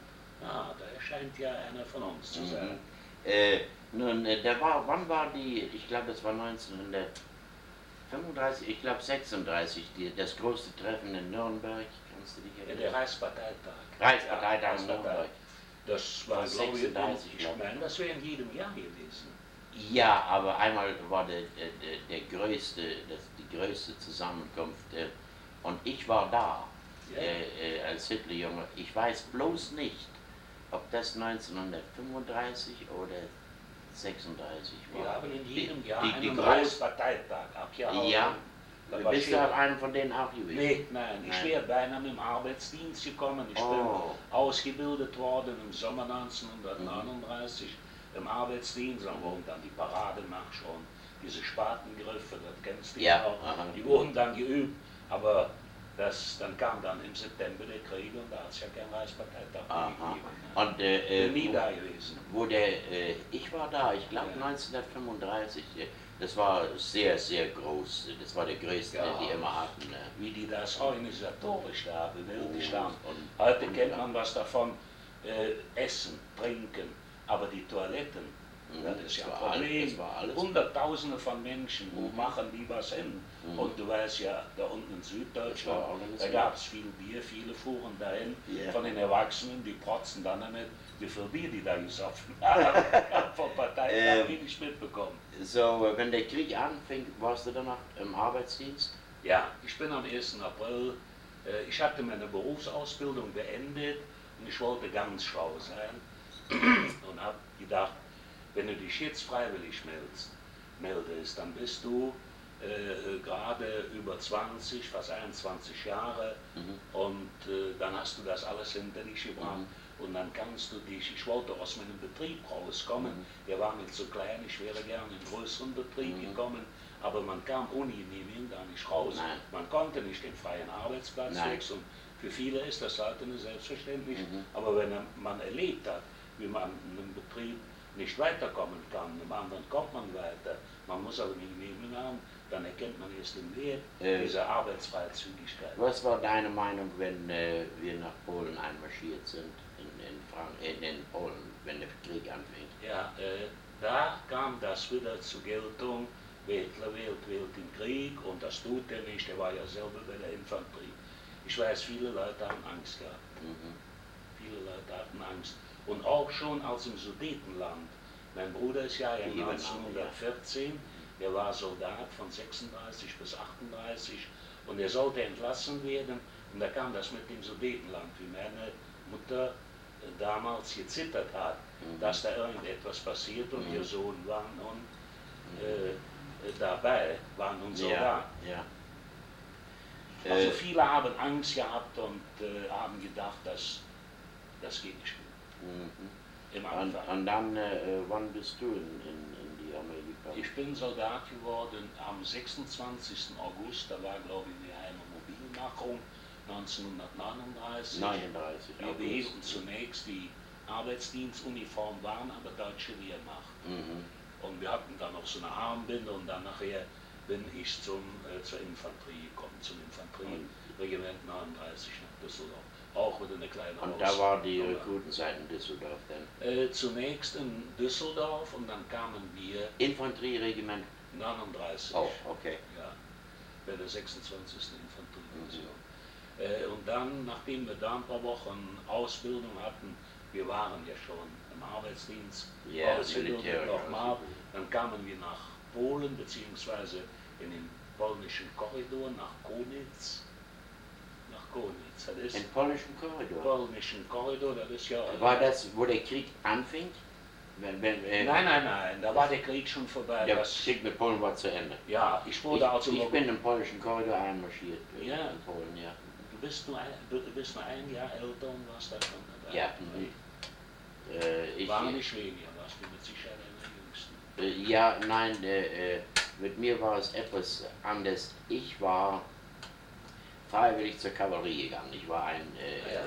ah, da scheint ja einer von uns zu sein. Mhm. Äh, nun, äh, der war, wann war die, ich glaube, das war 1935, ich glaube 36, die, das größte Treffen in Nürnberg, kannst du dich Ja, der erinnern? Reichsparteitag. Reichsparteitag Ja, in Nürnberg. Das war, Das ich, 36, ich ich. meine, das wäre in jedem Jahr gewesen. Ja, aber einmal war der, der, der, größte, das, die größte Zusammenkunft äh, und ich war da Ja. äh, äh, als Hitlerjunge. Ich weiß bloß nicht, ob das 1935 oder 36 war. Wir haben in Die- jedem Jahr die, die einen Reichsparteitag. Ja. Da Bist du auf einem von denen auch gewesen? Nee, nein, ich wäre beinahe mit dem Arbeitsdienst gekommen. Ich Oh. bin ausgebildet worden im Sommer 1939 im Arbeitsdienst. Dann wurden dann die Parademarsch und diese Spatengriffe, das kennst du Ja, auch. aha. Die wurden dann geübt, aber das, dann kam dann im September der Krieg und da hat es ja kein Reichsparteitag Aha. gegeben. Und äh, äh, nie wo- da gewesen. wo der, äh, ich war da, ich glaube Ja. 1935, äh, das war sehr, sehr groß, das war der größte, Ja. den die immer hatten. ne? wie die das organisatorisch da bewältigt haben. und- Heute kennt man was davon, äh, Essen, Trinken, aber die Toiletten, Mhm, das ist ja ein Problem. alles- Hunderttausende von Menschen, wo Mhm. machen die was hin? Mhm. Und du weißt ja, da unten in Süddeutschland, da gab es viel Bier, viele fuhren dahin, Ja. von den Erwachsenen, die protzen dann damit, wie viel Bier die da gesoffen haben. Vom Parteitag Ähm. habe ich nicht mitbekommen. So, wenn der Krieg anfing, warst du dann noch im Arbeitsdienst? Ja, ich bin am 1. April, äh, ich hatte meine Berufsausbildung beendet und ich wollte ganz schlau sein und habe gedacht, wenn du dich jetzt freiwillig meldest, meldest dann bist du äh, gerade über 20, fast 21 Jahre Mhm. und äh, dann hast du das alles hinter dich gebracht Mhm. und dann kannst du dich, ich wollte aus meinem Betrieb rauskommen, Mhm. der war mir zu klein, ich wäre gerne in einen größeren Betrieb Mhm. gekommen, aber man kam ohne Genehmigung da nicht raus. Nein. Man konnte nicht den freien Arbeitsplatz wechseln. Für viele ist das heute nicht selbstverständlich, Mhm. aber wenn man erlebt hat, wie man in einem Betrieb nicht weiterkommen kann, im anderen kommt man weiter, man muss aber eine Genehmigung haben, dann erkennt man erst den Wert Äh. dieser Arbeitsfreizügigkeit. Was war deine Meinung, wenn äh, wir nach Polen einmarschiert sind, in, in, Frank äh, in Polen, wenn der Krieg anfing? Ja, äh, da kam das wieder zur Geltung, wer Hitler wählt, wählt den Krieg und das tut er nicht, er war ja selber bei der Infanterie. Ich weiß, viele Leute haben Angst gehabt. Mhm. viele Leute hatten Angst. Und auch schon aus dem Sudetenland. Mein Bruder ist ja in Die Übernahme, 1914, der war Soldat von 36 bis 38 und er sollte entlassen werden. Und da kam das mit dem Sudetenland, wie meine Mutter äh, damals gezittert hat, Mhm. dass da irgendetwas passiert und Mhm. ihr Sohn war nun äh, äh, dabei, war nun Soldat. Ja, ja. Also Äh, viele haben Angst gehabt und äh, haben gedacht, dass das geht nicht gut mhm. im und, Anfang. und dann, äh, wann bist du in, in, in die Armee gekommen? Ich bin Soldat geworden am 26. August, da war glaube ich die eine Mobilmachung 1939. 39. Wir behielten zunächst die Arbeitsdienstuniform, waren aber deutsche Wehrmacht. Mhm. Und wir hatten dann noch so eine Armbinde und dann nachher bin ich zum, äh, zur Infanterie gekommen, zum Infanterieregiment 39 nach Düsseldorf. Auch wieder eine kleine Und da war die Nummer. Rekrutenzeit in Düsseldorf dann. Äh, zunächst in Düsseldorf und dann kamen wir Infanterieregiment? 39. Oh, okay. Ja, bei der 26. Infanteriedivision. Äh, und dann, nachdem wir da ein paar Wochen Ausbildung hatten, wir waren ja schon im Arbeitsdienst, Ja, militärisch nochmal, dann kamen wir nach Polen, beziehungsweise in den polnischen Korridor nach Konitz. Konitz, das ist Im polnischen Korridor. polnischen Korridor, das ist ja... War das, wo der Krieg anfing? Wenn, wenn, äh, Nein, nein, nein, da war der Krieg schon vorbei. Der das, Krieg mit Polen war zu Ende. ja, ich wurde also ich bin im polnischen Korridor einmarschiert Ja. in Polen, ja. Du bist nur ein, du bist nur ein Jahr älter und warst da schon dabei. Ja, mhm. Äh, ich, War nicht weniger, warst du mit Sicherheit einer Jüngsten. Äh, Ja, nein, äh, äh, mit mir war es etwas anders. Ich war freiwillig zur Kavallerie gegangen. Ich war ein, äh, Ja.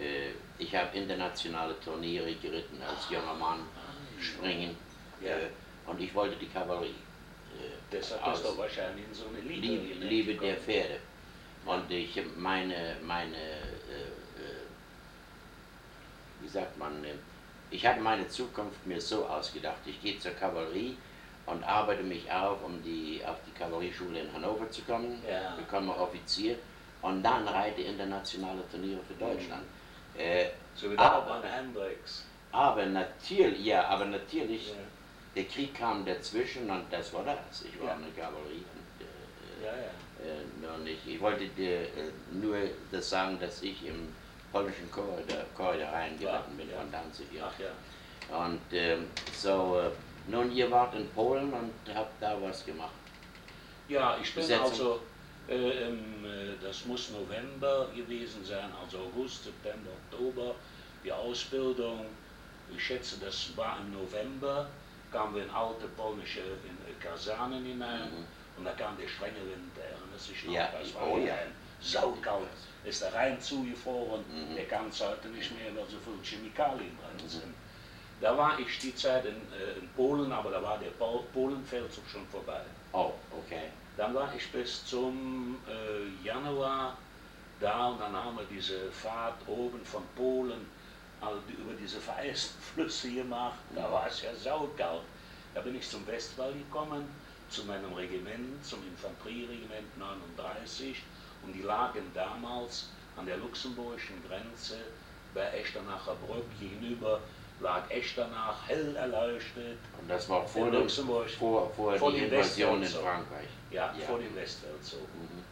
äh, ich habe internationale Turniere geritten als junger Mann, springen, Ja. äh, und ich wollte die Kavallerie. Äh, Deshalb aus bist du wahrscheinlich in so eine Liebe. Liebe, Liebe der. Pferde. Und ich meine, meine, äh, äh, wie sagt man, ich habe meine Zukunft mir so ausgedacht. Ich gehe zur Kavallerie und arbeite mich auf, um die, auf die Kavallerieschule in Hannover zu kommen, Ja. bekomme Offizier und dann reite internationale Turniere für Deutschland. Äh, So wie aber, aber natürlich, ja, aber natürlich, Ja. der Krieg kam dazwischen und das war das. Ich war Ja. in der Kavallerie. Und, äh, Ja, ja. äh, nur nicht. Ich wollte dir äh, nur das sagen, dass ich im polnischen Korridor, Korridor reingeritten bin von Danzig. Ja. Ach ja. Und ähm, so, äh, nun, ihr wart in Polen und habt da was gemacht. Ja, ich bin Besetzung. also, das muss November gewesen sein, also August, September, Oktober, die Ausbildung. Ich schätze, das war im November, kamen wir in alte polnische in, äh, Kasernen hinein Mhm. und da kam der strenge Wind, erinnert sich noch, Ja, das ich- war oh ja. ein saukalt, ist da rein zugefroren, Mhm. der kann es heute nicht mehr, weil so viele Chemikalien drin sind. Da war ich die Zeit in, äh, in Polen, aber da war der Pol Polenfeldzug schon vorbei. Oh, okay. Dann war ich bis zum äh, Januar da und dann haben wir diese Fahrt oben von Polen also über diese vereisten Flüsse gemacht. Da war es ja saukalt. Da bin ich zum Westwall gekommen, zu meinem Regiment, zum Infanterieregiment 39 und die lagen damals an der luxemburgischen Grenze bei Echternacher Brück gegenüber lag Echternach hell erleuchtet. Und das war vor, dem, Luxemburg. vor, vor, Vor die Invasion in. Frankreich. Ja, Ja. vor dem Westfeldzug. Mhm.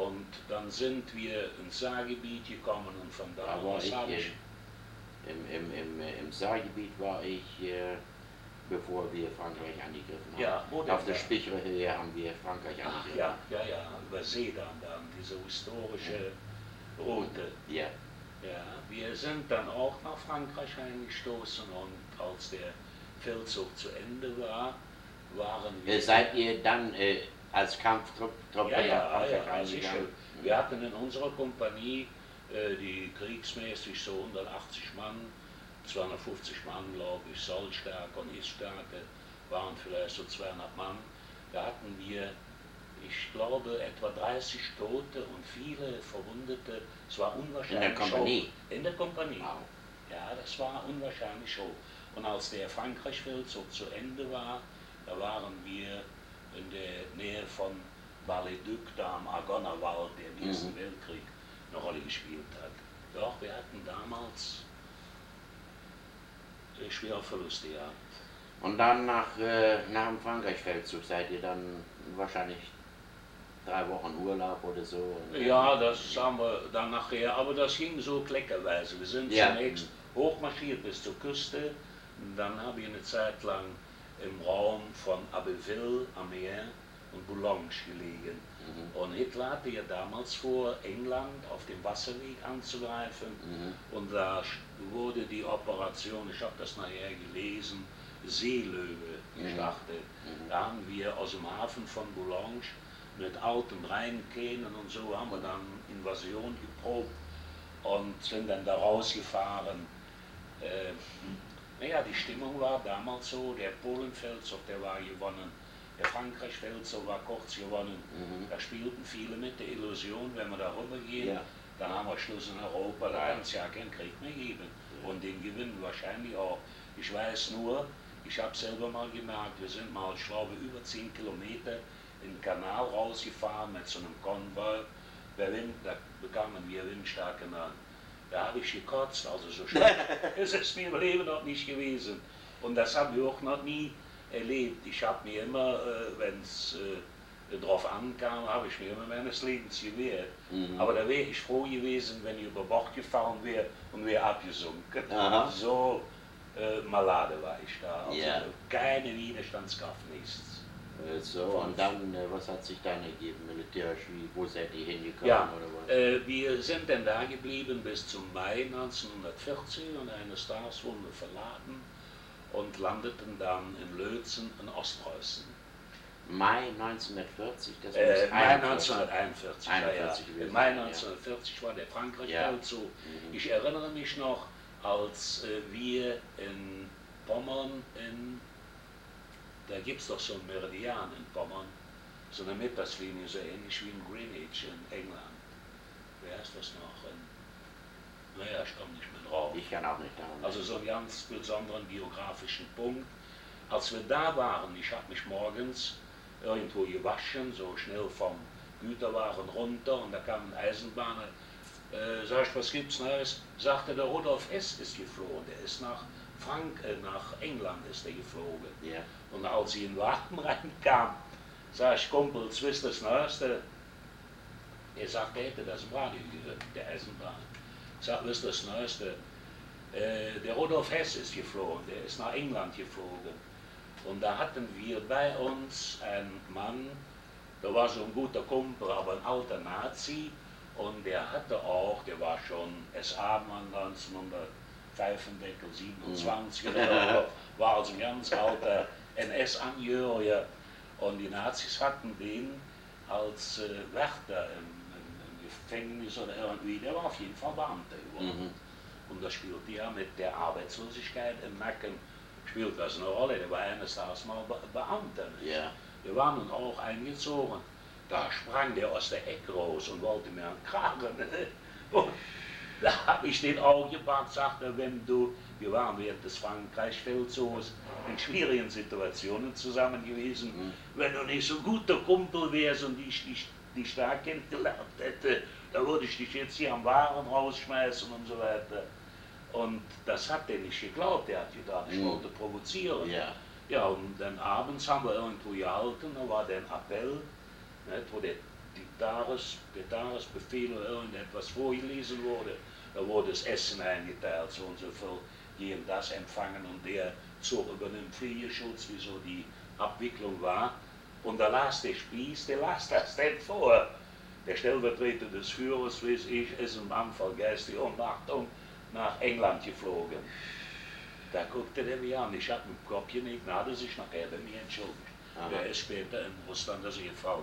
Und dann sind wir ins Saargebiet gekommen und von da aus ich habe im, ich. im, im, im, äh, im Saargebiet war ich, äh, bevor wir Frankreich angegriffen haben. Ja, Auf der Höhe haben wir Frankreich Ach angegriffen. ja, ja, ja, über Sedan dann, diese historische Route. Ja. Ja, wir sind dann auch nach Frankreich eingestoßen und als der Feldzug zu Ende war, waren wir. Äh, seid ihr dann äh, als Kampftruppe ja, nach ja, Frankreich ja, sicher. reingegangen? Wir hatten in unserer Kompanie, äh, die kriegsmäßig so 180 Mann, 250 Mann, glaube ich, Sollstärke und Iststärke, waren vielleicht so 200 Mann. Da hatten wir, ich glaube, etwa 30 Tote und viele Verwundete. Es war unwahrscheinlich. In der Kompanie? Hoch. In der Kompanie. Wow. Ja, das war unwahrscheinlich hoch. Und als der Frankreich-Feldzug zu Ende war, da waren wir in der Nähe von Val-le-Duc, da am Argonnerwald, der im Ersten Mhm. Weltkrieg eine Rolle gespielt hat. Doch, wir hatten damals äh, schwere Verluste, ja. Und dann nach, äh, nach dem Frankreich-Feldzug seid ihr dann wahrscheinlich drei Wochen Urlaub oder so? Ja, das haben wir dann nachher, aber das ging so kleckerweise. Wir sind Ja. zunächst hochmarschiert bis zur Küste, dann habe ich eine Zeit lang im Raum von Abbeville am Meer und Boulogne gelegen. Mhm. Und Hitler hatte ja damals vor, England auf dem Wasserweg anzugreifen. Mhm. Und da wurde die Operation, ich habe das nachher gelesen, Seelöwe gestartet. Mhm. Da haben wir aus dem Hafen von Boulogne mit alten Rheinkähnen und so haben wir dann Invasion geprobt und sind dann da rausgefahren. Äh, naja, die Stimmung war damals so, der Polenfeldzug, der war gewonnen, der Frankreich-Feldzug war kurz gewonnen. Mhm. Da spielten viele mit der Illusion, wenn wir da rübergehen, Ja. dann haben wir Schluss in Europa, da kann es ja keinen Krieg mehr geben. Und den gewinnen wahrscheinlich auch. Ich weiß nur, ich habe selber mal gemerkt, wir sind mal, ich glaube, über 10 Kilometer in den Kanal rausgefahren mit so einem Konvoi. Bei Wind, da bekamen wir Windstarke an. Da habe ich gekotzt, also so ist es mir im Leben noch nicht gewesen. Und das haben wir auch noch nie erlebt. Ich habe mir immer, äh, wenn es äh, drauf ankam, habe ich mir immer meines Lebens gewehrt. Mhm. Aber da wäre ich froh gewesen, wenn ich über Bord gefahren wäre und wäre abgesunken. Aha. So äh, malade war ich da. Also Ja. keine Widerstandskraft, nichts. Äh, So, und dann, äh, was hat sich dann ergeben militärisch? Wie, wo seid ihr hingekommen Ja, oder was? äh, wir sind dann da geblieben bis zum Mai 1940 und eines Tages wurden wir verladen und landeten dann in Lötzen in Ostpreußen. Mai 1940, das Äh, Mai 41. 1941, 41 ja, ja. Mai sein, ja. 1940 war der. Frankreich-Feldzug. Mhm. Ich erinnere mich noch, als wir in Pommern, in, da gibt es doch so einen Meridian in Pommern, so eine Mittagslinie, so ähnlich wie in Greenwich in England. Wer heißt das noch? In, naja, ich komme nicht mehr drauf. Ich kann auch nicht daran. Also so einen ganz besonderen geografischen Punkt. Als wir da waren, ich habe mich morgens irgendwo gewaschen, so schnell vom Güterwagen runter und da kam ein Eisenbahner. Äh, sag ich, was gibt's Neues? Sagte der Rudolf Hess ist geflogen, der ist nach Frank, äh, nach England ist er geflogen. ja. Und als ich in den Wagen reinkam, sag ich, Kumpel, was ist das Neueste? Er sagt, er hätte das im Radio gehört, der Eisenbahn. Ich sag, was ist das Neueste? Äh, der Rudolf Hess ist geflogen, der ist nach England geflogen. Und da hatten wir bei uns einen Mann, der war so ein guter Kumpel, aber ein alter Nazi. Und der hatte auch, der war schon SA-Mann 1925, 27 oder so, war also ein ganz alter NS-Angehöriger. Und die Nazis hatten den als äh, Wärter im, im, im Gefängnis oder irgendwie, der war auf jeden Fall Beamter geworden. Mhm. Und das spielte ja mit der Arbeitslosigkeit im Nacken, spielt das eine Rolle. Der war eines Tages mal Be Beamter. Ja. Wir waren nun auch eingezogen. Da sprang der aus der Ecke raus und wollte mir einen Kragen. Da habe ich den auch gepackt, sagte, wenn du, wir waren während des Frankreich-Feldzugs in schwierigen Situationen zusammen gewesen, Mhm. wenn du nicht so ein guter Kumpel wärst und ich dich, dich da kennengelernt hätte, da würde ich dich jetzt hier am Waren rausschmeißen und so weiter. Und das hat er nicht geglaubt, er hat gedacht, ich Mhm. wollte provozieren. Ja. Ja, und dann abends haben wir irgendwo gehalten, da war der Appell, nicht, wo der, die Tages, der Tagesbefehl oder irgendetwas vorgelesen wurde. Da wurde das Essen eingeteilt, so und so viel jeden das empfangen und der zog über den Fliegerschutz, wie so die Abwicklung war. Und da las der Spieß, der las das denn vor. Der Stellvertreter des Führers, weiß ich, ist im Anfall geistige Umachtung nach England geflogen. Da guckte der mich an, ich hatte mit dem Kopf genickt, und hatte sich nachher bei mir entschuldigt. Aha. Der ist später in Russland das Ehefrau.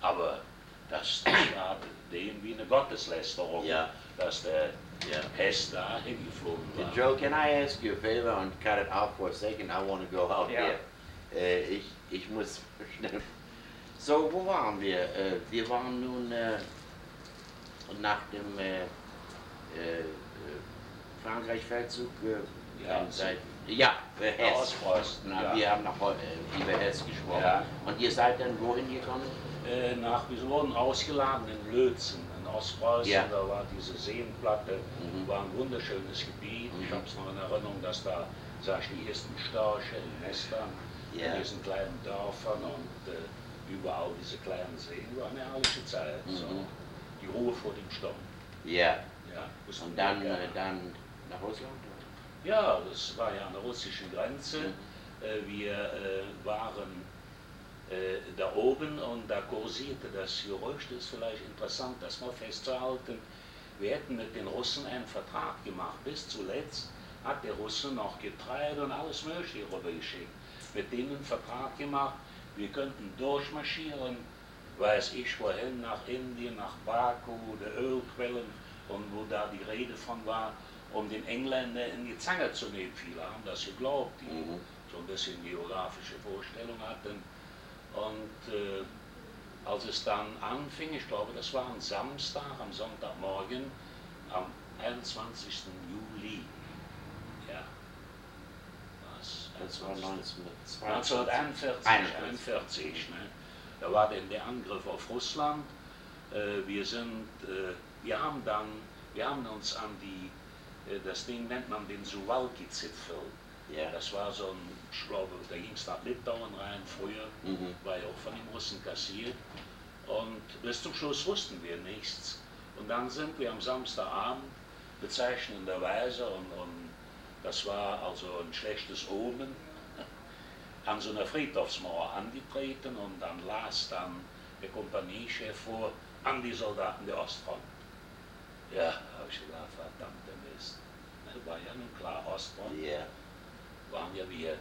Aber das, das war dem wie eine Gotteslästerung, Ja. Dass der Ja. Hess da hingeflogen war. Joe, can I ask you a favor and cut it off for a second? I want to go out Ja. there. Äh, ich, ich muss schnell. So, wo waren wir? Äh, wir waren nun äh, nach dem äh, äh, äh, Frankreich-Feldzug. Ja, seit, ja, Hess. Ostpreußen, ja. Wir haben noch äh, über Hess gesprochen. Ja. Und ihr seid dann wohin gekommen? Nach, wir wurden ausgeladen in Lötzen, Ostpreußen, Ja. da war diese Seenplatte, Mhm. war ein wunderschönes Gebiet. Ich Mhm. habe es noch in Erinnerung, dass da sah ich die ersten Störche in Nestern, Ja. in diesen kleinen Dörfern und äh, überall diese kleinen Seen. War eine herrliche Zeit. So. Mhm. Die Ruhe vor dem Sturm. Ja. Ja, Und dann, äh, dann nach Russland? Ja, das war ja an der russischen Grenze. Mhm. Äh, Wir äh, waren da oben und da kursierte das Gerücht, ist vielleicht interessant, das mal festzuhalten. Wir hätten mit den Russen einen Vertrag gemacht. Bis zuletzt hat der Russe noch Getreide und alles Mögliche rübergeschickt. Mit denen einen Vertrag gemacht, wir könnten durchmarschieren, weiß ich wohin, nach Indien, nach Baku, der Ölquellen und wo da die Rede von war, um den Engländer in die Zange zu nehmen. Viele haben das geglaubt, die Mhm. so ein bisschen geografische Vorstellung hatten. Und äh, als es dann anfing, ich glaube, das war am Samstag, am Sonntagmorgen, am 21. Juli. Ja. Was? Das war 1942. 1941, 41. 41, ne? Da war denn der Angriff auf Russland. Äh, wir sind, äh, wir haben dann, wir haben uns an die, äh, das Ding nennt man den Suwalki-Zipfel. Ja. Das war so ein, ich glaube, da ging es nach Litauen rein früher, Mhm. war ja auch von den Russen kassiert. Und bis zum Schluss wussten wir nichts. Und dann sind wir am Samstagabend bezeichnenderweise, und, und das war also ein schlechtes Omen, an so einer Friedhofsmauer angetreten und dann las dann der Kompaniechef vor an die Soldaten der Ostfront. Ja, habe ich gedacht, verdammte Mist. War ja nun klar Ostfront Ja. Waren ja wir.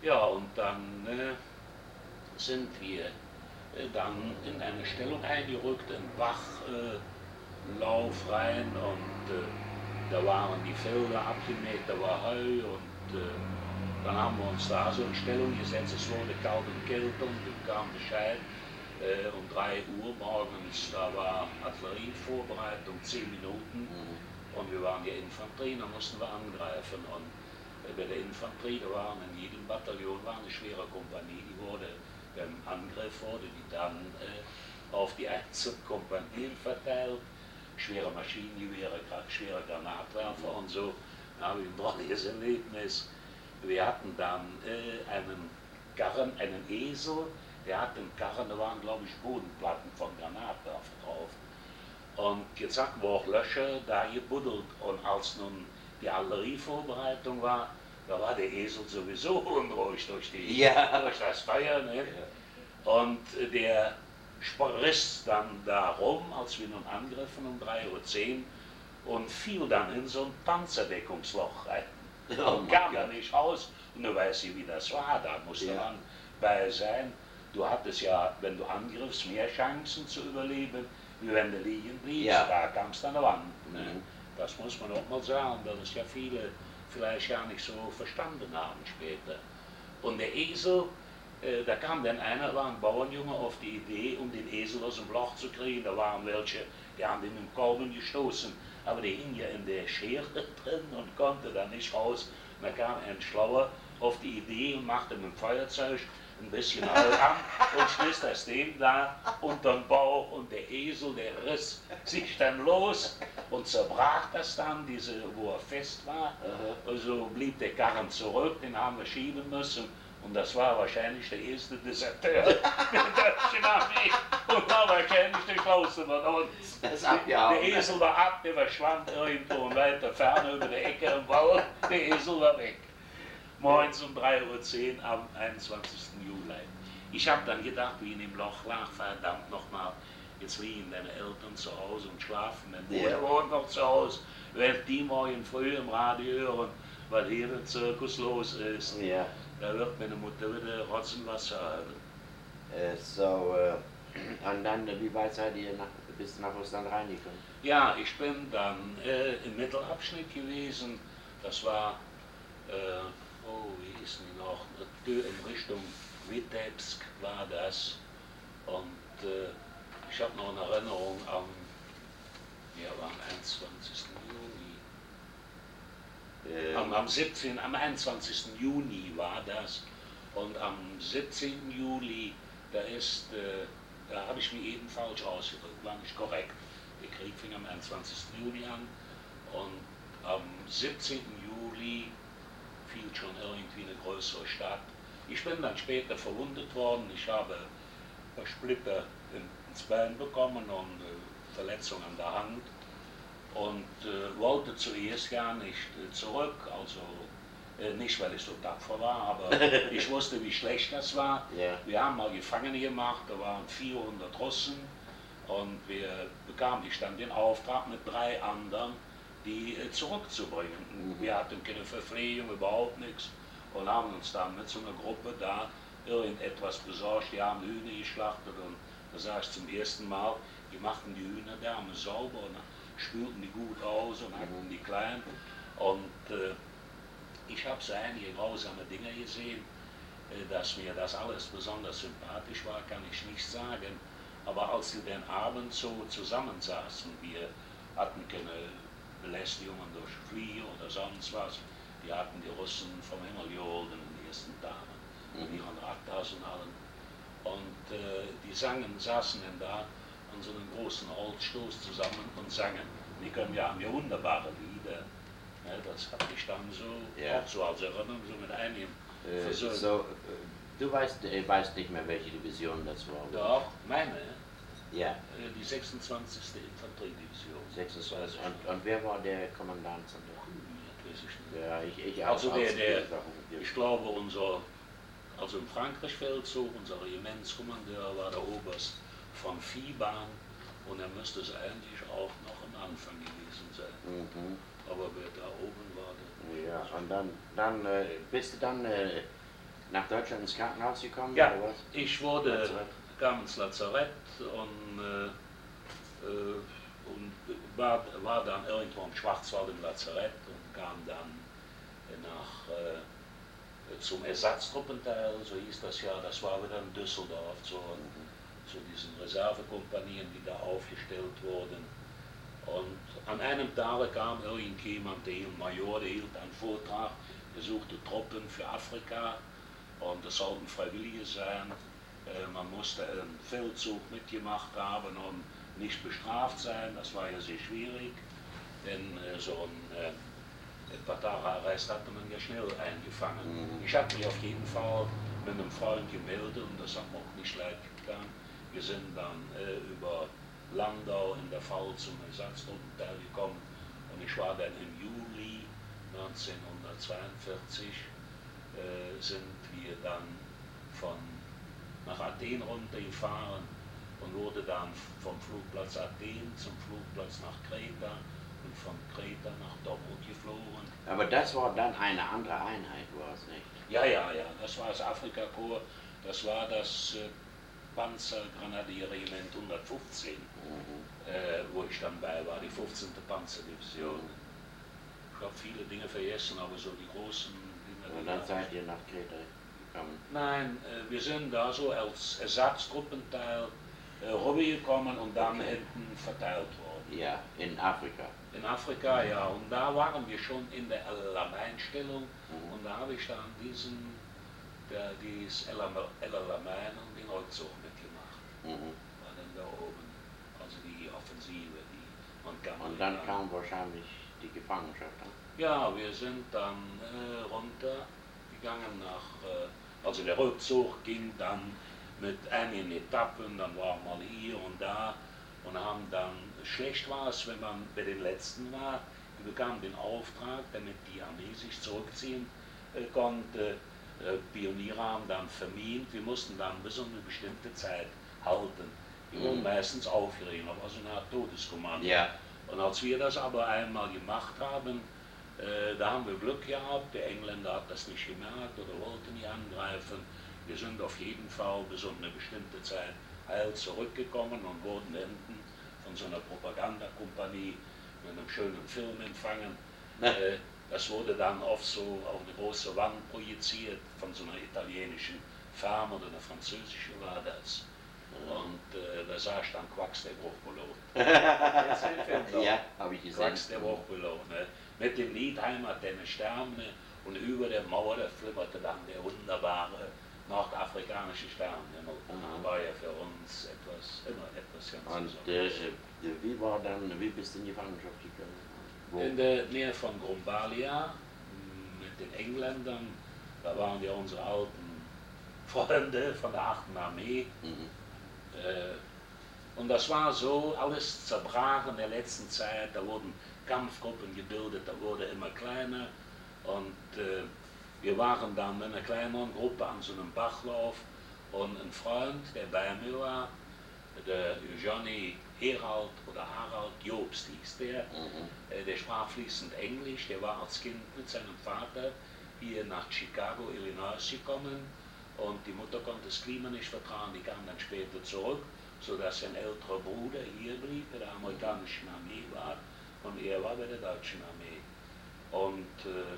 Ja, und dann äh, sind wir äh, dann in eine Stellung eingerückt, in Bachlauf äh, rein und äh, da waren die Felder abgemäht, da war Heu und äh, dann haben wir uns da so in Stellung gesetzt, es wurde kalt und kälter und wir bekamen Bescheid, äh, um 3 Uhr morgens, da war Artillerievorbereitung, 10 Minuten Mhm. und wir waren ja Infanterie, da mussten wir angreifen. Und bei der Infanterie, da waren in jedem Bataillon war eine schwere Kompanie, die wurde beim Angriff wurde die dann äh, auf die einzelnen Kompanien verteilt. Schwere Maschinengewehre, schwere Granatwerfer und so. Da habe ich ein drolliges Erlebnis. Wir hatten dann äh, einen Karren, einen Esel, der hatte einen Karren, da waren glaube ich Bodenplatten von Granatwerfer drauf. Und jetzt hatten wir auch Löcher da gebuddelt. Und als nun die Artillerievorbereitung war, da war der Esel sowieso unruhig durch, die, Ja. durch das Feuer. Ne? Und der riss dann da rum, als wir nun angriffen um 3.10 Uhr und fiel dann in so ein Panzerdeckungsloch rein. Oh und kam da nicht raus. Und du weißt ja, wie das war, da musste Ja. man bei sein. Du hattest ja, wenn du angriffst, mehr Chancen zu überleben, wie wenn du liegen bliebst. Ja. Da kamst du an der Wand. Ne? Mhm. Das muss man auch mal sagen, dass es ja viele vielleicht gar nicht so verstanden haben später. Und der Esel, äh, da kam dann einer, war ein Bauernjunge, auf die Idee, um den Esel aus dem Loch zu kriegen. Da waren welche, die haben den im Kolben gestoßen, aber der hing ja in der Schere drin und konnte da nicht raus. Da kam ein Schlauer auf die Idee und machte mit dem Feuerzeug ein bisschen an und schmiss das Ding da unter den Bauch und der Esel, der riss sich dann los und zerbrach das dann, diese, wo er fest war. Also blieb der Karren zurück, den haben wir schieben müssen. Und das war wahrscheinlich der erste Deserteur der deutschen Armee und war wahrscheinlich der Schlauste von uns. Das. Der Esel war ab, der verschwand irgendwo weiter ferne über der Ecke im Wald. Der Esel war weg. Morgens um 3.10 Uhr am 21. Juli. Ich habe dann gedacht, wie in dem Loch lag, verdammt nochmal, jetzt liegen deine Eltern zu Hause und schlafen, mein Bruder Ja. wohnt noch zu Hause, wird die morgen früh im Radio hören, was hier im Zirkus los ist. Ja. Da wird meine Mutter wieder Rotzenwasser haben. Äh, so, äh, und dann, wie weit seid ihr nach, bist du nach Russland reingekommen? Ja, ich bin dann äh, im Mittelabschnitt gewesen. Das war, äh, oh, wie ist denn noch, in Richtung Witebsk war das. Und äh, ich habe noch eine Erinnerung am, ja, am 21. Juni. Äh, Am, am 17., am 21. Juni war das. Und am 17. Juli, da ist, äh, da habe ich mich eben falsch ausgedrückt, war nicht korrekt. Der Krieg fing am 21. Juli an und am 17. Juli fiel schon irgendwie eine größere Stadt. Ich bin dann später verwundet worden. Ich habe Splitter ins Bein bekommen und äh, Verletzungen an der Hand und äh, wollte zuerst gar nicht äh, zurück. Also äh, nicht, weil ich so tapfer war, aber ich wusste, wie schlecht das war. Ja. Wir haben mal Gefangene gemacht, da waren 400 Russen und wir bekamen, ich stand den Auftrag mit drei anderen, die äh, zurückzubringen. Mhm. Wir hatten keine Verpflegung, überhaupt nichts und haben uns dann mit so einer Gruppe da irgendetwas besorgt. Die haben Hühner geschlachtet und da sah ich zum ersten Mal, die machten die Hühnerdärme sauber und spülten die gut aus und hackten die klein. Und äh, ich habe so einige grausame Dinge gesehen, äh, dass mir das alles besonders sympathisch war, kann ich nicht sagen. Aber als wir den Abend so zusammensaßen, wir hatten keine Belästigungen durch Flieh oder sonst was, die hatten die Russen vom Himmel geholt in den ersten Tagen, mit Mhm. ihren Raktas und. Und äh, die sangen, saßen dann da an so einem großen Holzstoß zusammen und sangen. Die können ja haben ja wunderbare Lieder. Ja, das habe ich dann so, Ja. auch so als Erinnerung, so mit einigem Äh, so, äh, du weißt, äh, weißt nicht mehr, welche Division das war. Doch, meine, Ja, äh, die 26. Infanteriedivision. 26. Und, und wer war der Kommandant? Ja, ich, ich Also der- der- Ich glaube, unser, also im Frankreich-Feldzug, unser Regimentskommandeur war der Oberst von Viehbahn und er müsste es eigentlich auch noch am Anfang gewesen sein. Mhm. Aber wer da oben war, der Ja, und dann, dann äh, bist du dann äh, nach Deutschland ins Krankenhaus gekommen? Ja, oder was? ich wurde, Lazarett. kam ins Lazarett und, äh, äh, und war, war dann irgendwo im Schwarzwald im Lazarett und kam dann äh, nach, äh, zum Ersatztruppenteil, so hieß das ja, das war wieder in Düsseldorf, zu, zu diesen Reservekompanien, die da aufgestellt wurden. Und an einem Tag kam irgendjemand, der hielt Major, der hielt einen Vortrag, der suchte Truppen für Afrika und das sollten Freiwillige sein. Äh, Man musste einen Feldzug mitgemacht haben und nicht bestraft sein, das war ja sehr schwierig, denn äh, so ein äh, Patara-Arrest hatte man ja schnell eingefangen. Mhm. Ich habe mich auf jeden Fall mit einem Freund gemeldet und das hat mir auch nicht leid getan. Wir sind dann äh, über Landau in der Fall zum Ersatztruppenteil gekommen und ich war dann im Juli 1942 äh, sind wir dann von nach Athen runtergefahren und wurde dann vom Flugplatz Athen zum Flugplatz nach Kreta und von Kreta nach Tobruk geflogen. Aber das war dann eine andere Einheit, war es nicht? Ja, ja, ja, das war das Afrikakorps, das war das äh, Panzergrenadierregiment 115, Mhm. äh, wo ich dann bei war, die 15. Panzerdivision. Ich habe viele Dinge vergessen, aber so die großen Dinge. Und dann seid ihr nach Kreta gekommen. Nein, äh, wir sind da so als Ersatztruppenteil äh, rübergekommen und dann Okay. hinten verteilt worden. Ja, in Afrika. In Afrika, ja, und da waren wir schon in der El Alamein-Stellung Mhm. und da habe ich dann diesen, der, dieses El Am- El Alamein und den Rückzug mitgemacht. Mhm. War dann da oben, also die Offensive, die Montgomery. Und dann kam wahrscheinlich die Gefangenschaft. ne? Ja, wir sind dann äh, runtergegangen nach, äh, also der Rückzug ging dann mit einigen Etappen, dann waren wir mal hier und da und haben dann, schlecht war es, wenn man bei den Letzten war, die bekamen den Auftrag, damit die Armee sich zurückziehen äh, konnte. Äh, Pioniere haben dann vermint, wir mussten dann bis um eine bestimmte Zeit halten. Die wurden Mhm. meistens aufgeregt, aber so eine Art Todeskommando. Ja. Und als wir das aber einmal gemacht haben, äh, da haben wir Glück gehabt, der Engländer hat das nicht gemerkt oder wollte nicht angreifen. Wir sind auf jeden Fall bis um eine bestimmte Zeit heil zurückgekommen und wurden hinten von so einer Propagandakompanie mit einem schönen Film empfangen. Äh, das wurde dann oft so auf eine große Wand projiziert von so einer italienischen Farm oder einer französischen war das. Und äh, da sah ich dann Quacks der Bruchpilot. Ja, habe ich gesehen. Quacks der Bruchpilot. Ne? Mit dem Lied Heimat deine Sterne und über der Mauer, da flimmerte dann der wunderbare nordafrikanische Sternenhimmel. Aha. War ja für uns etwas, immer etwas ganz Und äh, Besonderes. wie war dann, wie bist du in die Gefangenschaft gekommen? Wo? In der Nähe von Grumbalia m, mit den Engländern, da waren ja unsere alten Freunde von der 8. Armee. Mhm. Äh, und das war so, alles zerbrach in der letzten Zeit, da wurden Kampfgruppen gebildet, da wurde immer kleiner. Und äh, wir waren dann in einer kleineren Gruppe an so einem Bachlauf und ein Freund, der bei mir war, der Johnny Herald oder Harald Jobst hieß der, Mhm. äh, der sprach fließend Englisch, der war als Kind mit seinem Vater hier nach Chicago, Illinois gekommen und die Mutter konnte das Klima nicht vertragen, die kam dann später zurück, sodass sein älterer Bruder hier blieb, bei der amerikanischen Armee war und er war bei der deutschen Armee. Und äh,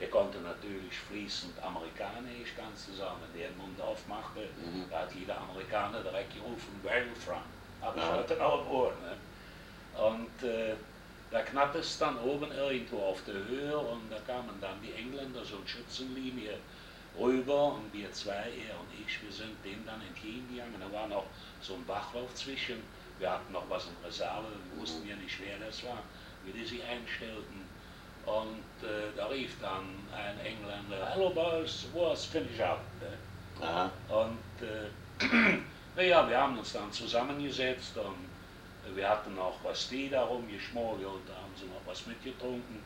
der konnte natürlich fließend Amerikanisch ganz zusammen, der den Mund aufmachte, Mhm. da hat jeder Amerikaner direkt gerufen, where you from? Habe ich heute noch im Ohr. Ne? Und äh, da knappte es dann oben irgendwo auf der Höhe und da kamen dann die Engländer so eine Schützenlinie rüber und wir zwei, er und ich, wir sind dem dann entgegengegangen. Da war noch so ein Bachlauf zwischen. Wir hatten noch was in Reserve, wir wussten ja nicht, wer das war, wie die sich einstellten. Und äh, da rief dann ein Engländer, Hello boys, was finish up. Aha. Und äh, naja, wir haben uns dann zusammengesetzt und wir hatten noch was Tee darum geschmorgelt, da haben sie noch was mitgetrunken.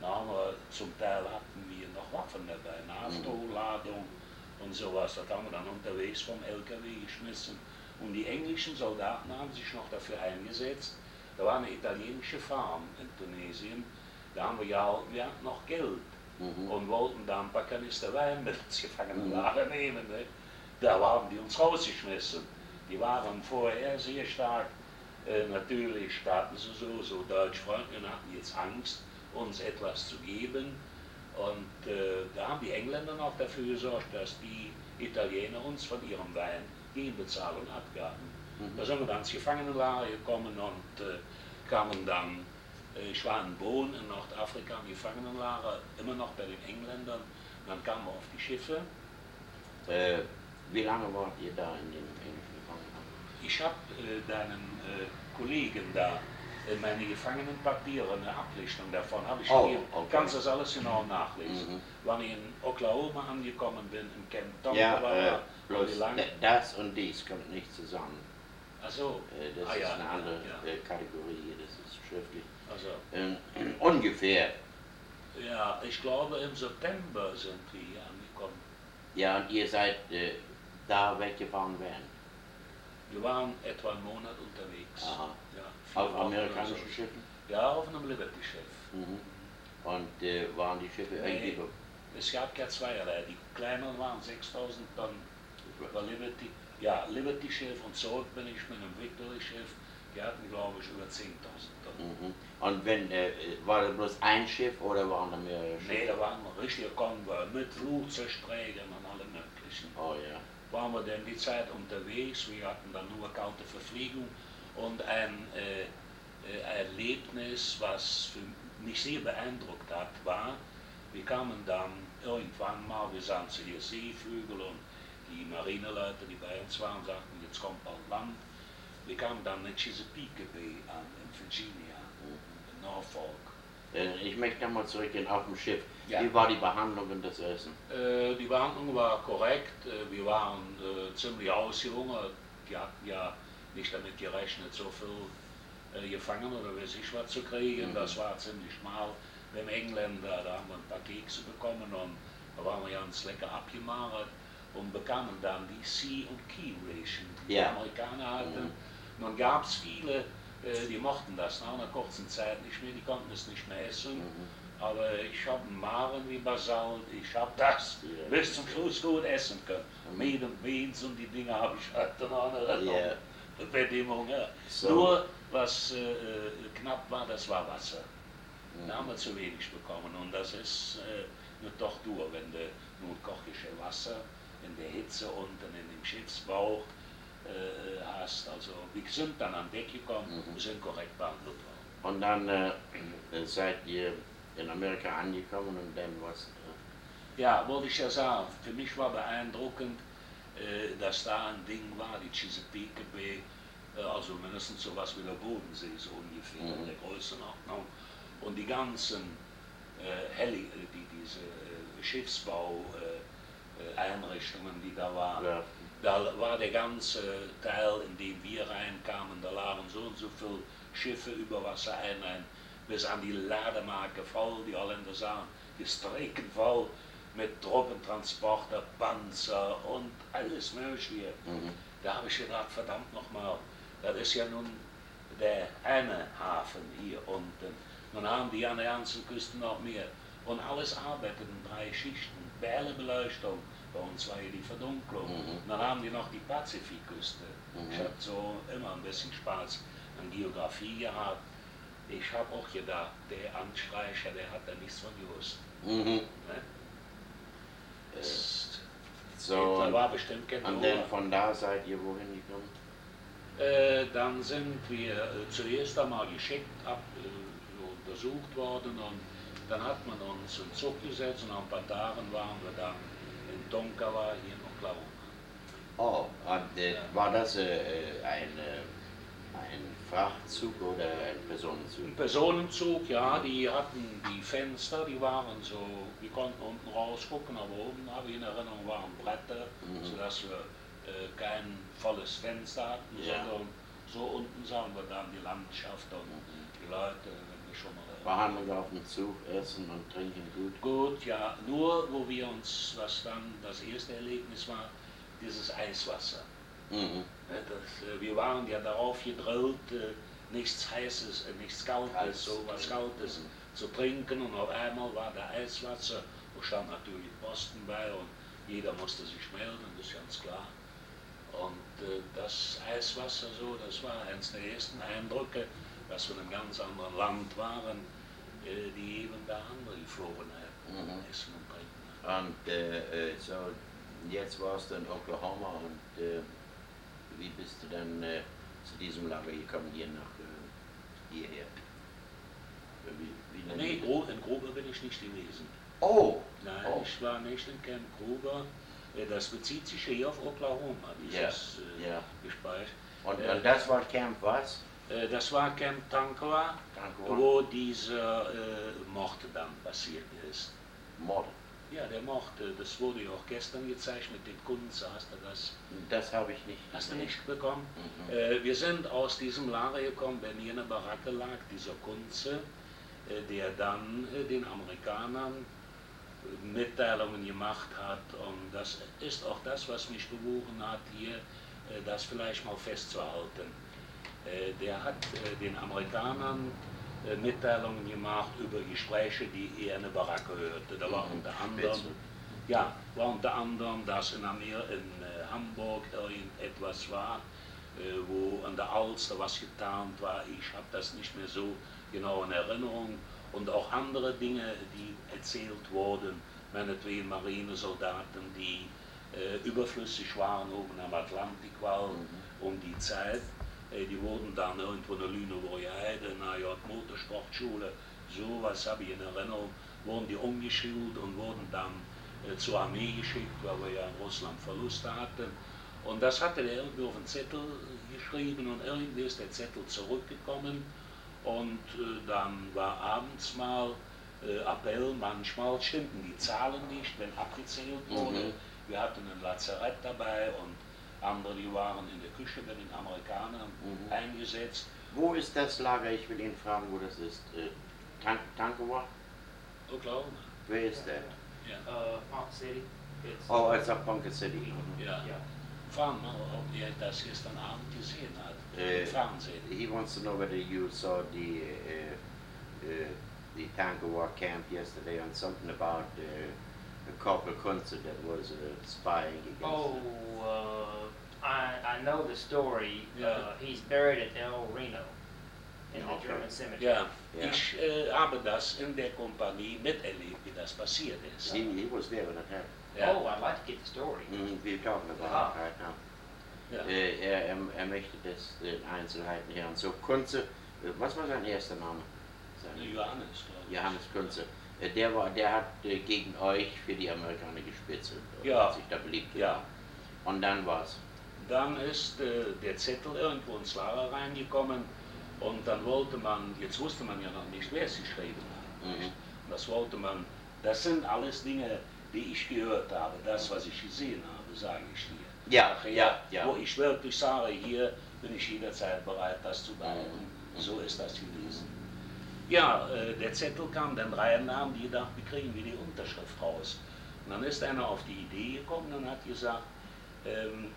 Da haben wir, zum Teil hatten wir noch Waffen dabei, NATO-Ladung und sowas. Das haben wir dann unterwegs vom LKW geschmissen. Und die englischen Soldaten haben sich noch dafür eingesetzt. Da war eine italienische Farm in Tunesien. Da haben wir ja, wir hatten noch Geld Mhm. und wollten da ein paar Kanister Wein mit ins Gefangenenlager nehmen. Ne? Da haben die uns rausgeschmissen. Die waren vorher sehr stark, äh, natürlich staaten sie so, so Deutsch-Franken hatten jetzt Angst, uns etwas zu geben. Und äh, da haben die Engländer noch dafür gesorgt, dass die Italiener uns von ihrem Wein Gegenbezahlung abgaben. Mhm. Da sind wir dann ins Gefangenenlager gekommen und äh, kamen dann äh, Ich war in Bonn in Nordafrika im Gefangenenlager, immer noch bei den Engländern. Dann kamen wir auf die Schiffe. Äh, wie lange wart ihr da in dem englischen Gefangenenhaus? Ich habe äh, deinen äh, Kollegen da äh, meine Gefangenenpapiere, eine Ablichtung davon habe ich Oh, hier. okay. Kannst das alles genau nachlesen. Mhm. Wann ich in Oklahoma angekommen bin, im Camp Tom Ja, war, äh, bloß d- das und dies kommt nicht zusammen. Also, Äh, das Ah, ist ja, eine andere ja. Kategorie, das ist schriftlich. Also, Ähm, ungefähr. ja, ich glaube im September sind wir hier angekommen. Ja, und ihr seid äh, da weggefahren werden. Wir waren etwa einen Monat unterwegs. Aha. Ja, Auf amerikanischen so. Schiffen? Ja, auf einem Liberty-Schiff. Mhm. Und äh, waren die Schiffe Nee. irgendwie Es gab ja zweierlei. Die kleineren waren 6000 Tonnen, war Liberty, ja, Liberty-Schiff und zurück bin ich mit einem Victory-Schiff. Die hatten, glaube ich, über 10.000 Tonnen. Mhm. Und wenn, äh, war das bloß ein Schiff oder waren da mehrere Schiffe? Nee, da waren wir richtige Konvoi mit Flugzeugträgern und allem möglichen. Oh ja. Waren wir denn die Zeit unterwegs, wir hatten dann nur kalte Verpflegung und ein äh, äh, Erlebnis, was mich sehr beeindruckt hat, war, wir kamen dann irgendwann mal, wir sahen zu hier Seevögel und die Marineleute, die bei uns waren, sagten, jetzt kommt bald Land. Wir kamen dann in Chesapeake Bay an, in Virginia, in Norfolk. Äh, ich möchte nochmal zurückgehen auf dem Schiff. Ja. Wie war die Behandlung und das Essen? Äh, die Behandlung war korrekt, äh, wir waren äh, ziemlich ausgehungert. Die hatten ja nicht damit gerechnet, so viel gefangen oder weiß ich was zu kriegen. Mhm. Das war ziemlich schmal. Beim Engländer, da haben wir ein paar Kekse bekommen und da waren wir ganz lecker abgemagert und bekamen dann die Sea- und Key-Ration, die Ja. die Amerikaner hatten. Mhm. Nun gab es viele, äh, die mochten das nach einer kurzen Zeit nicht mehr, die konnten es nicht mehr essen. Mhm. Aber ich habe Maren wie Basalt, ich habe das Ja. bis zum Schluss gut essen können. Mhm. Meat und Beans und die Dinge habe ich heute noch in Erinnerung. Ja. Bedingungen. Ja. So. Nur was äh, äh, knapp war, das war Wasser. Mhm. Da haben wir zu wenig bekommen und das ist äh, eine Tortur, wenn du nun kochige Wasser in der Hitze unten in dem Schiffsbauch hast. Also wir sind dann an Deck gekommen Mhm. und sind korrekt behandelt worden. Und dann äh, seid ihr in Amerika angekommen und dann was? Äh, Ja, wollte ich ja sagen. Für mich war beeindruckend, äh, dass da ein Ding war, die Chesapeake Bay, also mindestens sowas wie der Bodensee, so ungefähr, Mhm. in der Größenordnung. Und die ganzen Heli, die, diese Schiffsbau-Einrichtungen, die da waren, Ja. Da war der ganze Teil, in den wir reinkamen, da lagen so und so viele Schiffe über Wassereinheiten bis an die Lademarke voll, die Holländer sagen, die Streken voll mit Truppentransporter, Panzer und alles Mögliche. Mhm. Da habe ich gedacht, verdammt nochmal, das ist ja nun der eine Hafen hier unten. Nun haben die an der ganzen Küste noch mehr. Und alles arbeitet in drei Schichten. Beleuchtung, bei uns war hier die Verdunklung. Mhm. Dann haben die noch die Pazifikküste. Mhm. Ich habe so immer ein bisschen Spaß an Geografie gehabt. Ich habe auch gedacht, der Anstreicher, der hat da nichts von gewusst. Mhm. Ne? So, da war bestimmt kein und Rohr. dann von da seid ihr wohin gekommen? Äh, dann sind wir äh, zuerst einmal geschickt, ab, äh, untersucht worden und dann hat man uns in Zug gesetzt und nach ein paar Tagen waren wir dann in Tonkawa hier in Oklahoma. Oh, und äh, war das äh, äh, ein, äh, ein Frachtzug oder ein Personenzug? Ein Personenzug, ja, die hatten die Fenster, die waren so, wir konnten unten rausgucken, aber oben habe ich in Erinnerung waren Bretter, Mhm. sodass wir äh, kein volles Fenster hatten, Ja. sondern so unten sahen wir dann die Landschaft und Mhm. die Leute, wenn wir schon mal Behandlung auf dem Zug, Essen und Trinken gut? Gut, ja, nur wo wir uns, was dann das erste Erlebnis war, dieses Eiswasser. Mhm. Ne, Das, äh, wir waren ja darauf gedrillt, äh, nichts Heißes, äh, nichts Kaltes, so was. Kaltes Mhm. zu trinken und auf einmal war da Eiswasser, wo stand natürlich Posten bei und jeder musste sich melden, das ist ganz klar. Und äh, das Eiswasser so, das war eines der ersten Eindrücke, dass wir in einem ganz anderen Land waren, die eben da andere Geflogenheit Mhm. essen und trinken. Und äh, äh, so, jetzt warst du in Oklahoma und äh, wie bist du dann zu diesem Lager gekommen, hier nach hierher? Wie, wie Nee, in Gruber bin ich nicht gewesen. Oh! Nein, Oh. ich war nicht in Camp Gruber. Das bezieht sich hier auf Oklahoma, dieses äh, ja. Gespräch. Und, und das war Camp was? Äh, Das war Camp Tankoa? wo dieser äh, Mord dann passiert ist. Mord. Ja, der Mord, äh, das wurde ja auch gestern gezeigt mit den Kunze. Hast du das Das habe ich nicht. hast du nicht bekommen? Mhm. Äh, wir sind aus diesem Lager gekommen, wenn hier eine Baracke lag, dieser Kunze, äh, der dann äh, den Amerikanern Mitteilungen gemacht hat. Und das ist auch das, was mich bewogen hat, hier das vielleicht mal festzuhalten. Äh, der hat äh, den Amerikanern äh, Mitteilungen gemacht über Gespräche, die er in der Baracke hörte. Da war Mhm. unter anderem ja, war unter anderem, dass in, Amer in Hamburg irgendetwas war, wo an der Alster was getarnt war. Ich habe das nicht mehr so genau in Erinnerung. Und auch andere Dinge, die erzählt wurden, meinetwegen Marinesoldaten, die äh, überflüssig waren oben am Atlantikwall um die Zeit. Die wurden dann irgendwo in der Lüneburger Heide, na ja, Motorsportschule, sowas habe ich in Erinnerung, wurden die umgeschult und wurden dann äh, zur Armee geschickt, weil wir ja in Russland Verluste hatten. Und das hatte er irgendwie auf einen Zettel geschrieben und irgendwie ist der Zettel zurückgekommen und äh, dann war abends mal äh, Appell, manchmal stimmten die Zahlen nicht, wenn abgezählt wurde. Mhm. Wir hatten ein Lazarett dabei und andere, die waren in der Küche bei den Amerikanern Mhm. eingesetzt. Wo ist das Lager? Ich will ihn fragen, wo das ist. Äh, Tan Tankawa? Oklahoma. Wer ist der? Ja. Uh, Ponce City. It's, Oh, it's up Bunker City. Mhm. ja. yeah. Fragen mal, ob ihr das gestern Abend gesehen habt. Äh, Im Fernsehen. He wants to know whether you saw the uh, uh, the Tankawa camp yesterday and something about uh, a Corporal Kunze that was uh, spying against. Oh, uh, I, I know the story. Yeah. Uh, he's buried at El Reno in the Okay. German cemetery. Ja, Ja. ich äh, habe das in der Kompanie miterlebt, wie das passiert ist. He, he was there when it happened. Ja. Oh, I'd like to get the story. Mm, we're talking about Ah. it right now. Ja. Äh, er, er, er möchte das in Einzelheiten hören. So Kunze, äh, was war sein erster Name? Sein Johannes, glaube ich. Johannes Kunze. Äh, Der war, der hat äh, gegen euch für die Amerikaner gespitzelt. Ja. Hat sich da beliebt Ja. Und dann war's. Dann ist äh, der Zettel irgendwo ins Lager reingekommen und dann wollte man, jetzt wusste man ja noch nicht, wer es geschrieben hat. Mhm. Das wollte man, das sind alles Dinge, die ich gehört habe, das, was ich gesehen habe, sage ich dir. Ja, Nachher, ja, ja. Wo ich wirklich sage, hier bin ich jederzeit bereit, das zu behalten. So ist das gewesen. Ja, äh, der Zettel kam, dann drei Namen, die gedacht, wir kriegen wir die Unterschrift raus. Und dann ist einer auf die Idee gekommen und hat gesagt, ähm,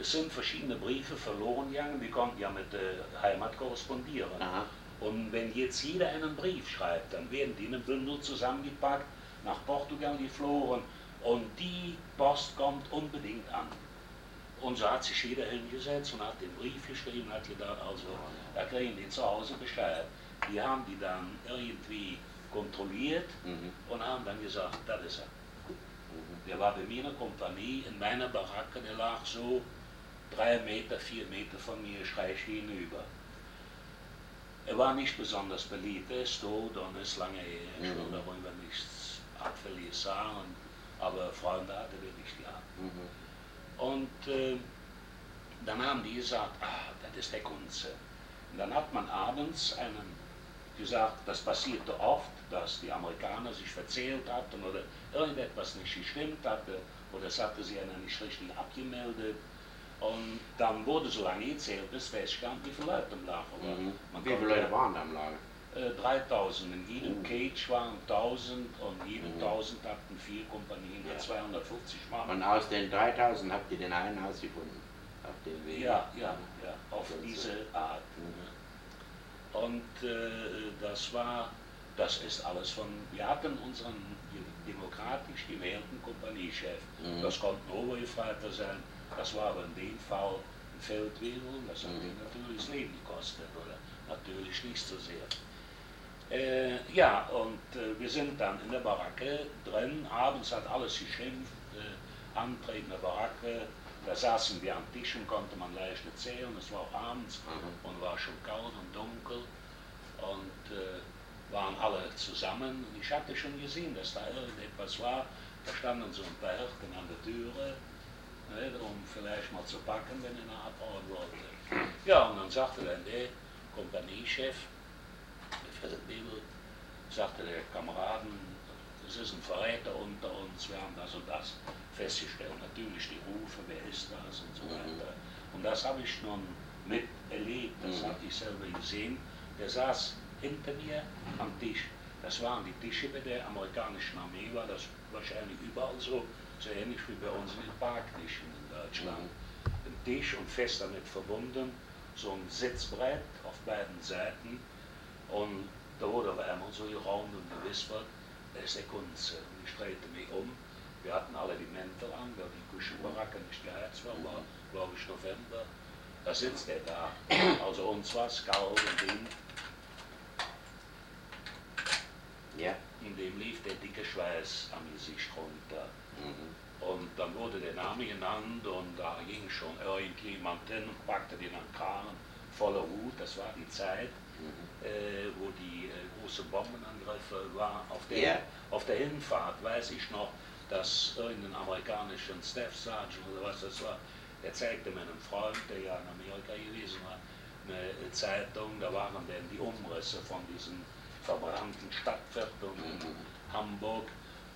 es sind verschiedene Briefe verloren gegangen, wir konnten ja mit der Heimat korrespondieren. Aha. Und wenn jetzt jeder einen Brief schreibt, dann werden die in einem Bündel zusammengepackt, nach Portugal geflogen und die Post kommt unbedingt an. Und so hat sich jeder hingesetzt und hat den Brief geschrieben, hat gedacht, also da kriegen die zu Hause Bescheid. Die haben die dann irgendwie kontrolliert Mhm. und haben dann gesagt, das ist er. Mhm. Der war bei mir in der Kompanie, in meiner Baracke, der lag so drei Meter, vier Meter von mir schräg hinüber. Er war nicht besonders beliebt, er ist tot und ist lange her. Ich will Mhm. darüber nichts Abfälliges sagen, aber Freunde hatte er nicht gehabt. Mhm. Und äh, dann haben die gesagt, ah, das ist der Kunze. Und dann hat man abends einen gesagt, das passierte oft, dass die Amerikaner sich verzählt hatten oder irgendetwas nicht gestimmt hatte oder es hatte sie einer nicht richtig abgemeldet. Und dann wurde so lange gezählt, bis feststand, wie viele Leute im Lager waren. Mhm. Man Wie viele Leute waren da im Lager? äh, 3000. In jedem Mhm. Cage waren 1000 und jede Mhm. 1000 hatten vier Kompanien, Ja. 250 Mann. Und aus den 3000 habt ihr den einen ausgefunden? Auf dem Weg? Ja, ja, ja, auf Das diese. Art. Mhm. Und äh, das war, das ist alles von, wir hatten unseren demokratisch gewählten Kompaniechef. Mhm. Das konnte ein Obergefreiter sein, das war aber in dem Fall ein Feldwebel, das hat Mhm. ihm natürlich das Leben gekostet, oder natürlich nicht so sehr. Äh, ja, und äh, wir sind dann in der Baracke drin, abends hat alles geschimpft, äh, Antreten der Baracke, da saßen wir am Tisch und konnte man leicht nicht sehen, es war auch abends Mhm. und war schon kalt und dunkel und äh, waren alle zusammen und ich hatte schon gesehen, dass da irgendetwas war, da standen so ein paar Hirten an der Türe, ne, um vielleicht mal zu packen, wenn einer abhauen wollte. Ja, und dann sagte dann der Kompaniechef, der Feldwebel, sagte der Kameraden, es ist ein Verräter unter uns, wir haben das und das festgestellt. Natürlich die Rufe, wer ist das und so weiter. Und das habe ich nun miterlebt, das Mhm. habe ich selber gesehen. Der saß hinter mir am Tisch. Das waren die Tische bei der amerikanischen Armee, war das wahrscheinlich überall so, so ähnlich wie bei uns in den Parktischen in Deutschland. Ein Tisch und fest damit verbunden, so ein Sitzbrett auf beiden Seiten. Und da wurde auf einmal so geraunt und gewispert, da ist der Kunze. Und ich drehte mich um. Wir hatten alle die Mäntel an, weil die Kuschelbaracke nicht geheizt war, war glaube ich November. Da sitzt er da. Also uns war es kalt und dem, Ja? in dem lief der dicke Schweiß am Gesicht runter. Mhm. Und dann wurde der Name genannt und da ging schon irgendjemand hin und packte den an Kragen voller Hut. Das war die Zeit, Mhm. äh, wo die äh, große Bombenangriffe waren. Auf der, Ja. auf der Hinfahrt weiß ich noch, dass irgendein amerikanischen Staff Sergeant oder was das war, der zeigte mir einen Freund, der ja in Amerika gewesen war, eine äh, Zeitung, da waren dann die Umrisse von diesen verbrannten Stadtvierteln in Mhm. Hamburg.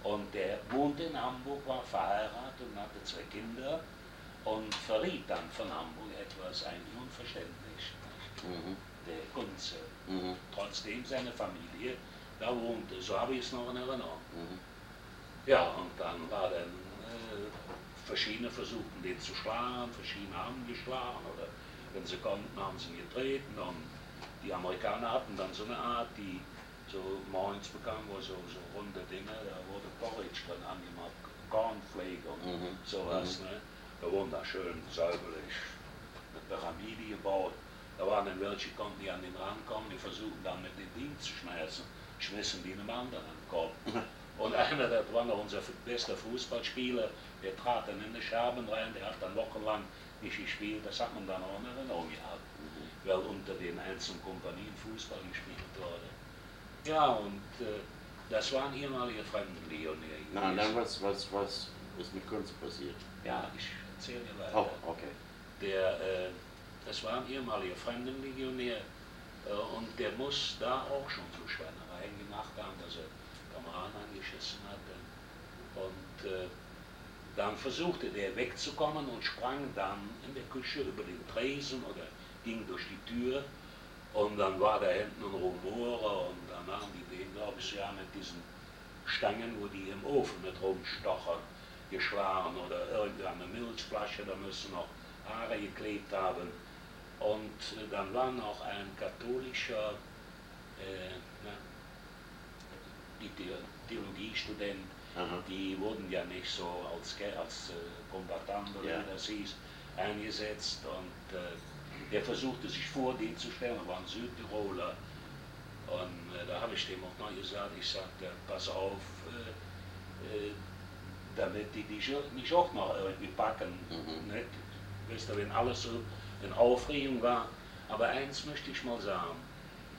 Und der wohnte in Hamburg, war verheiratet und hatte zwei Kinder und verriet dann von Hamburg etwas eigentlich unverständlich. Mhm. Der Kunze, Mhm. trotzdem seine Familie da wohnte. So habe ich es noch in Erinnerung. Mhm. Ja, und dann war dann äh, verschiedene versuchten den zu schlagen, verschiedene haben geschlagen oder wenn sie konnten, haben sie ihn getreten und die Amerikaner hatten dann so eine Art, die so morgens bekamen, wo so, so runde Dinge, da wurde Porridge drin angemacht, Cornflake und Mhm. sowas. Ne? Da wurden da schön säuberlich eine Pyramide gebaut. Da waren dann welche, konnten die an den Rand kommen, die versuchten dann mit dem Ding zu schmeißen, schmissen die einem anderen an den Kopf. Und einer, das war noch unser bester Fußballspieler, der trat dann in die Scherben rein, der hat dann wochenlang nicht gespielt, das hat man dann auch in Erinnerung gehabt, weil unter den einzelnen Kompanien Fußball gespielt wurde. Ja, und äh, Das waren ehemalige Fremdenlegionäre. Na, dann was, was, was ist mit Kunst passiert? Ja, ich erzähle dir weiter. Oh, okay. Der, äh, das war ein ehemaliger Fremdenlegionär äh, und der muss da auch schon so Schweinereien gemacht haben, dass er Kameraden angeschissen hatte. Und äh, dann versuchte der wegzukommen und sprang dann in der Küche über den Tresen oder ging durch die Tür und dann war da hinten ein Rumore und dann haben die den, glaube ich, ja mit diesen Stangen, wo die im Ofen mit rumstochen, geschlagen oder irgendeine Milchflasche, da müssen noch Haare geklebt haben. Und dann war noch ein katholischer äh, na, die Theologiestudent, Aha. die wurden ja nicht so als, als äh, Kombatant oder Ja. wie das hieß, eingesetzt und äh, der versuchte sich vor den zu stellen, war ein Südtiroler und äh, da habe ich dem auch mal gesagt, ich sagte, pass auf, äh, äh, damit die dich nicht auch noch irgendwie packen. Mhm. Nicht? Weißt du, wenn alles so in Aufregung war. Aber eins möchte ich mal sagen,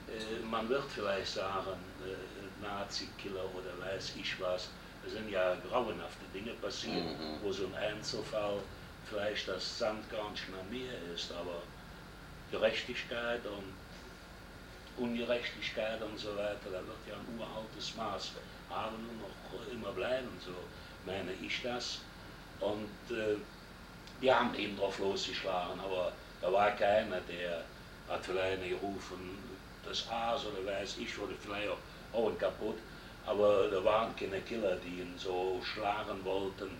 äh, man wird vielleicht sagen, äh, Nazi-Killer oder weiß ich was, es sind ja grauenhafte Dinge passiert, Mhm. wo so ein Einzelfall vielleicht das Sandkörnchen am Meer ist, aber Gerechtigkeit und Ungerechtigkeit und so weiter, da wird ja ein uraltes Maß haben und noch immer bleiben, so meine ich das. Und äh, die haben eben drauf losgeschlagen, aber da war keiner, der hat vielleicht gerufen, das Aas oder weiß ich, oder vielleicht auch Ohren kaputt, aber da waren keine Killer, die ihn so schlagen wollten.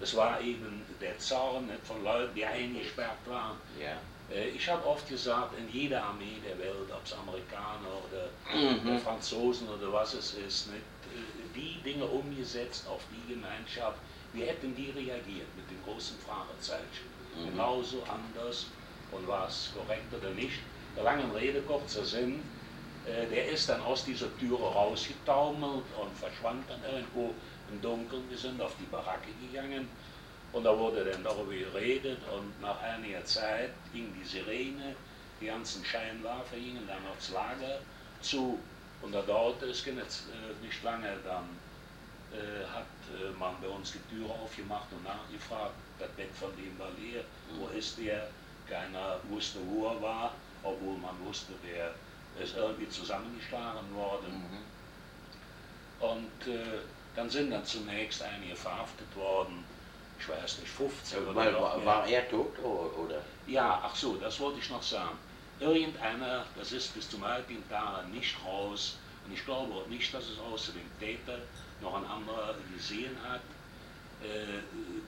Das war eben der Zorn von Leuten, die eingesperrt waren. Ja. Äh, Ich habe oft gesagt, in jeder Armee der Welt, ob es Amerikaner oder Mhm. Franzosen oder was es ist, nicht, äh, die Dinge umgesetzt auf die Gemeinschaft, wie hätten die reagiert mit dem großen Fragezeichen? Mhm. Genauso anders und war es korrekt oder nicht? Der langen Rede, kurzer Sinn, äh, der ist dann aus dieser Türe rausgetaumelt und verschwand dann irgendwo im Dunkeln. Wir sind auf die Baracke gegangen und da wurde dann darüber geredet und nach einiger Zeit ging die Sirene, die ganzen Scheinwerfer gingen dann aufs Lager zu und da dauerte es nicht, äh, nicht lange, dann äh, hat äh, man bei uns die Türe aufgemacht und nachgefragt, das Bett von dem war leer, wo ist der? Keiner wusste, wo er war, obwohl man wusste, der ist irgendwie zusammengeschlagen worden. Mhm. Und äh, dann sind dann zunächst einige verhaftet worden, ich weiß nicht, 15 oder Weil, war, war er tot oder? Ja, ach so, das wollte ich noch sagen. Irgendeiner, das ist bis zum heutigen Tage nicht raus, und ich glaube auch nicht, dass es außer dem Täter noch ein anderer gesehen hat. Äh,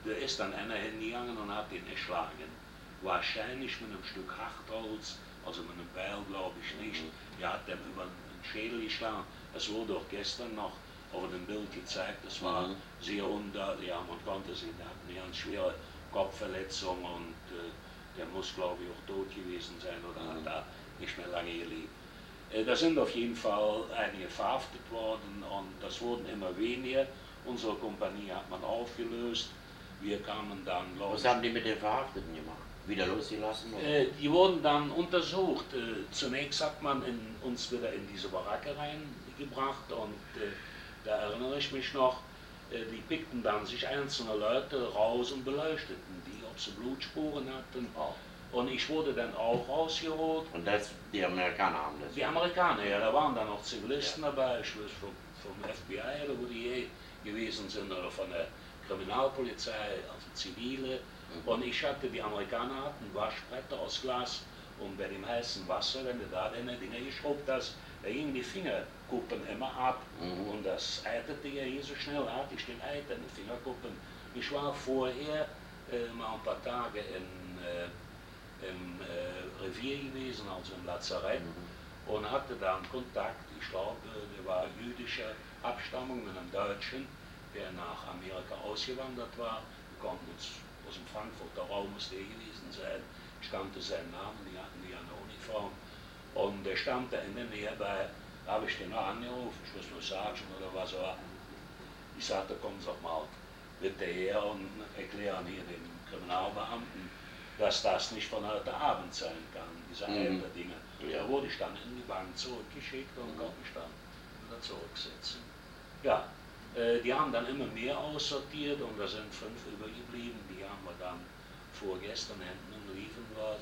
da ist dann einer hingegangen und hat ihn erschlagen. Wahrscheinlich mit einem Stück Hartholz, also mit einem Beil glaube ich nicht. Er hat dem über den Schädel geschlagen. Das wurde auch gestern noch auf dem Bild gezeigt. Das war Mhm. sehr undeutlich, ja, man konnte sehen, er hat eine ganz schwere Kopfverletzung und äh, der muss glaube ich auch tot gewesen sein oder Mhm. hat da nicht mehr lange gelebt. Äh, Da sind auf jeden Fall einige verhaftet worden und das wurden immer weniger. Unsere Kompanie hat man aufgelöst. Wir kamen dann, glaub Was haben die mit den Verhafteten gemacht? Wieder losgelassen? Äh, die wurden dann untersucht. Äh, zunächst hat man in, uns wieder in diese Baracke reingebracht und da erinnere ich mich noch, äh, die pickten dann sich einzelne Leute raus und beleuchteten die, ob sie Blutspuren hatten. Und ich wurde dann auch rausgeholt Und das, die Amerikaner haben das. Die Amerikaner, ja, da waren dann noch Zivilisten dabei, ich weiß vom, vom FBI oder wo die je gewesen sind, oder von der Kriminalpolizei, also Zivile. Mhm. Und ich hatte, die Amerikaner hatten Waschbretter aus Glas und bei dem heißen Wasser, wenn du da deine Dinger geschrubbt hast, da gingen die Fingerkuppen immer ab Mhm. und das eiterte ja hier so schnell, hatte ich den Eiter in den Fingerkuppen. Ich war vorher äh, mal ein paar Tage in, äh, im äh, Revier gewesen, also im Lazarett Mhm. und hatte dann Kontakt, ich glaube, der war jüdischer Abstammung mit einem Deutschen, der nach Amerika ausgewandert war. Wir konnten uns aus dem Frankfurter Raum muss der gewesen sein. Ich kannte seinen Namen, die hatten die an der Uniform. Und der stammte in der Nähe bei, da habe ich den noch angerufen, ich weiß nur Sergeant oder was er war. Ich sagte, kommen Sie doch mal bitte her und erklären hier dem Kriminalbeamten, dass das nicht von heute Abend sein kann, diese Mhm. mhm. Dinge. Ja. Da wurde ich dann in die Bank zurückgeschickt und konnte mich dann wieder zurücksetzen. Ja, äh, die haben dann immer mehr aussortiert und da sind fünf übergeblieben. Die haben wir dann vorgestern hinten in Riefenwald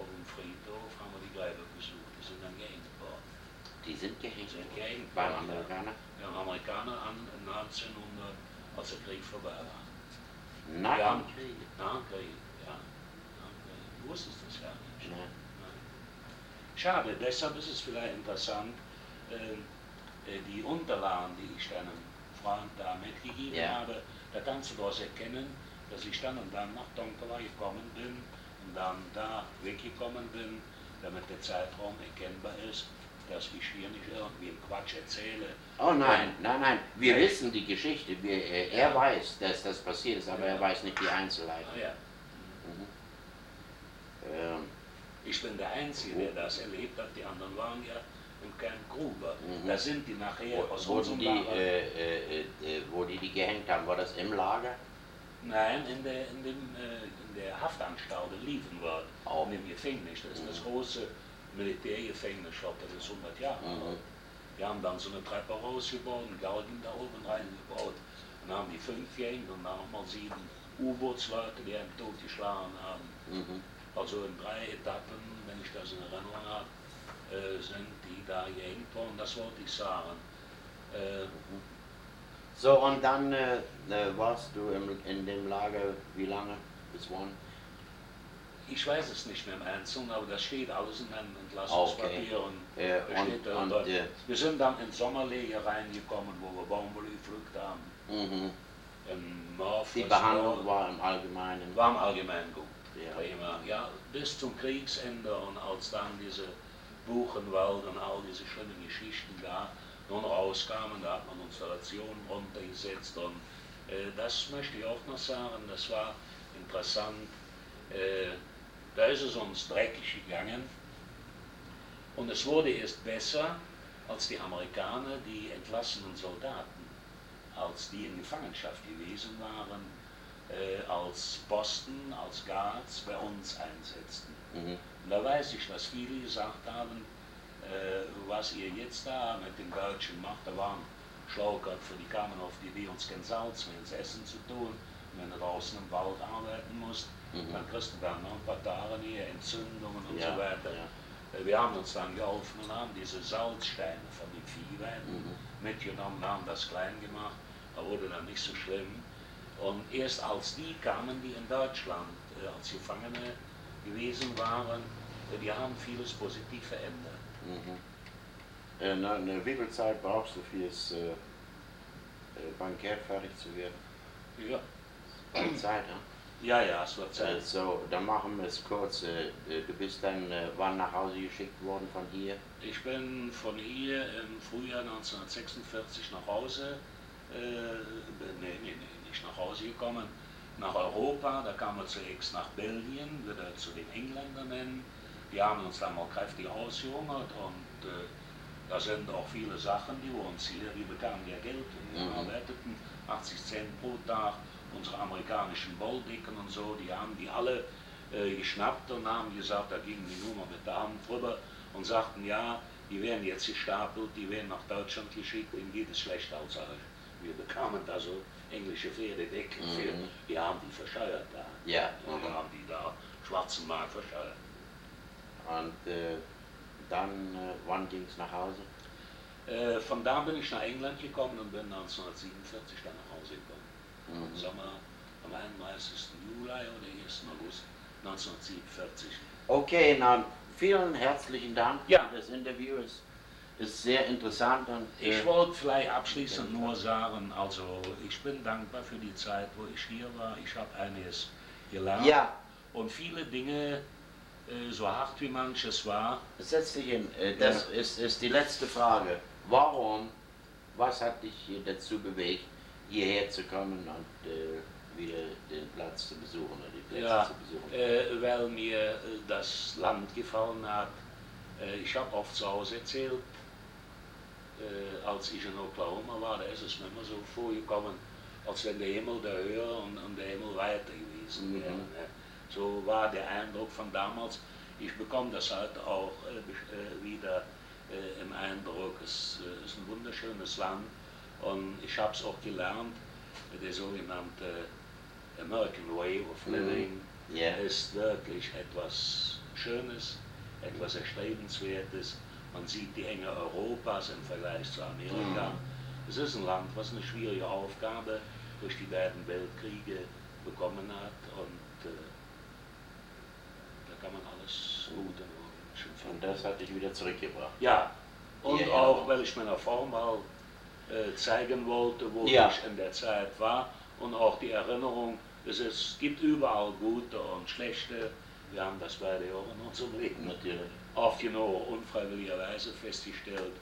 auf dem Friedhof haben wir die Gräber besucht. Die sind dann worden. Die sind gehängt. Die sind gehängt worden. Amerikaner? Ja, Amerikaner an 1900, als der Krieg vorbei war. Nach Ja. dem Krieg. Nach dem Krieg, ja. Du wusstest das gar nicht. Nein. Schade, deshalb ist es vielleicht interessant, ähm, äh, die Unterlagen, die ich deinem Freund da mitgegeben Ja. habe, da kannst du daraus erkennen, dass ich dann und dann nach Donkola gekommen bin und dann da weggekommen bin, damit der Zeitraum erkennbar ist, dass ich hier nicht irgendwie Quatsch erzähle. Oh nein, nein, nein. Wir Nein. wissen die Geschichte. Wir, äh, er Ja. weiß, dass das passiert ist, aber Ja. er weiß nicht die Einzelheiten. Ah, ja. Mhm. Ähm, Ich bin der Einzige, der das erlebt hat, die anderen waren ja im Camp Gruber. Mhm. Da sind die nachher aus wo, unserem die, Lager. äh, äh, äh, wo die die gehängt haben, war das im Lager? Nein, in der, in dem, äh, in der Haftanstalt in Lievenwald, Auch. in dem Gefängnis. Das ist das Mhm. große Militärgefängnis, ich glaube, das ist 100 Jahre Mhm. alt. Die haben dann so eine Treppe rausgebaut, einen Galgen da oben reingebaut. Dann haben die fünf gehängt und dann nochmal sieben U-Bootsleute, die einen totgeschlagen haben. Mhm. Also in drei Etappen, wenn ich das in Erinnerung habe, äh, sind die da gehängt worden, das wollte ich sagen. Äh, So, und dann äh, äh, warst du im, in dem Lager wie lange? Bis wann? Ich weiß es nicht mehr im Einzelnen, aber das steht alles in einem Entlassungspapier. Und Äh, da steht und und äh, wir sind dann in Sommerlege reingekommen, wo wir Baumwolle gepflückt haben. mhm. Morf, die Behandlung war im Allgemeinen. war im Allgemeinen gut. Ja. Prima. Ja, bis zum Kriegsende und als dann diese Buchenwald und all diese schlimmen Geschichten da nun rauskamen, da hat man uns die Rationen runtergesetzt und äh, das möchte ich auch noch sagen, das war interessant. Äh, da ist es uns dreckig gegangen und es wurde erst besser, als die Amerikaner die entlassenen Soldaten, als die in Gefangenschaft gewesen waren, äh, als Posten, als Guards bei uns einsetzten. Mhm. Und da weiß ich, dass viele gesagt haben, äh, was ihr jetzt da mit den Deutschen macht, da waren Schlauköpfe, die kamen auf die Idee, uns kein Salz mehr ins Essen zu tun. Wenn du draußen im Wald arbeiten musst, Mhm. dann kriegst du dann noch ein paar Tage hier, Entzündungen und Ja, so weiter. ja. Äh, Wir haben uns dann geholfen und haben diese Salzsteine von den Viehweiden Mhm. mitgenommen, haben das klein gemacht, da wurde dann nicht so schlimm. Und erst als die kamen, die in Deutschland äh, als Gefangene gewesen waren, äh, die haben vieles positiv verändert. Mhm. Äh, na, wie viel Zeit brauchst du fürs äh, Bankett fertig zu werden? Ja, Zeit, ja? ja, ja es wird Zeit. Also, dann machen wir es kurz. Äh, äh, du bist dann äh, wann nach Hause geschickt worden von hier? Ich bin von hier im Frühjahr 1946 nach Hause, äh, nee, nee, nee, nicht nach Hause gekommen, nach Europa. Da kamen wir zunächst nach Belgien, wieder zu den Engländern hin. Die haben uns dann mal kräftig ausgehungert und äh, da sind auch viele Sachen, die wir uns hier, die bekamen ja Geld und wir Mhm. arbeiteten 80 Cent pro Tag. Unsere amerikanischen Bolldicken und so, die haben die alle äh, geschnappt und haben gesagt, da gingen die nur mal mit der Hand drüber und sagten, ja, die werden jetzt gestapelt, die werden nach Deutschland geschickt, denen geht es schlechter als euch. Wir bekamen da so englische Pferdedecken für, Mhm. die haben die verscheuert da. Ja. Und da haben die da schwarzen Markt verscheuert. Und äh, dann, äh, wann ging es nach Hause? Äh, von da bin ich nach England gekommen und bin 1947 dann nach Hause gekommen. Im Mhm. Sommer am 31. Juli oder 1. August 1947. Okay, na, vielen herzlichen Dank. Ja. Das Interview ist, ist sehr interessant und äh, Ich wollte vielleicht abschließend nur sagen, also ich bin dankbar für die Zeit, wo ich hier war. Ich habe einiges gelernt ja, und viele Dinge, äh, so hart wie manches war, setz dich hin. Äh, das ist, ist die letzte Frage. Warum, was hat dich hier dazu bewegt, hierher zu kommen und äh, wieder den Platz zu besuchen oder die Plätze Ja, zu besuchen? äh, weil mir äh, das Land gefallen hat. Äh, ich habe oft zu Hause erzählt, äh, als ich in Oklahoma war, da ist es mir immer so vorgekommen, als wenn der Himmel da höher und, und der Himmel weiter gewesen Mhm. wäre. ne? So war der Eindruck von damals. Ich bekomme das heute auch besch- äh, wieder im Eindruck, es ist ein wunderschönes Land Und ich habe es auch gelernt, der sogenannte American Way of Mhm. Living Ja. ist wirklich etwas Schönes, etwas Erstrebenswertes. Man sieht die Enge Europas im Vergleich zu Amerika. Mhm. Es ist ein Land, was eine schwierige Aufgabe durch die beiden Weltkriege bekommen hat und äh, da kann man alles gut Ordnung Und das hat dich wieder zurückgebracht. Ja, und ja. auch, weil ich meiner Frau mal äh, zeigen wollte, wo Ja. ich in der Zeit war und auch die Erinnerung, es, es gibt überall gute und schlechte. Wir haben das beide auch in unserem Leben Natürlich. aufgenommen, unfreiwilligerweise festgestellt.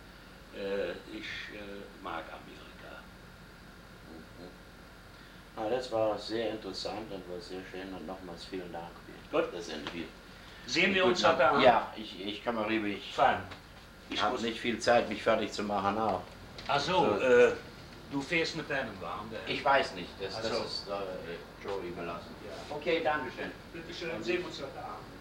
Äh, ich äh, mag Amerika. Mhm. Ah, das war sehr interessant und war sehr schön und nochmals vielen Dank für Gut. das Interview. Sehen wir uns heute Abend? Ja, ich, ich kann mal rüber. Ich habe nicht viel Zeit, mich fertig zu machen auch. Ach so, So. äh, du fährst mit deinem Wagen. Ich weiß nicht, das, das so. ist äh, Joe überlassen. Ja. Okay, danke schön. Bitte schön, sehen wir uns heute Abend.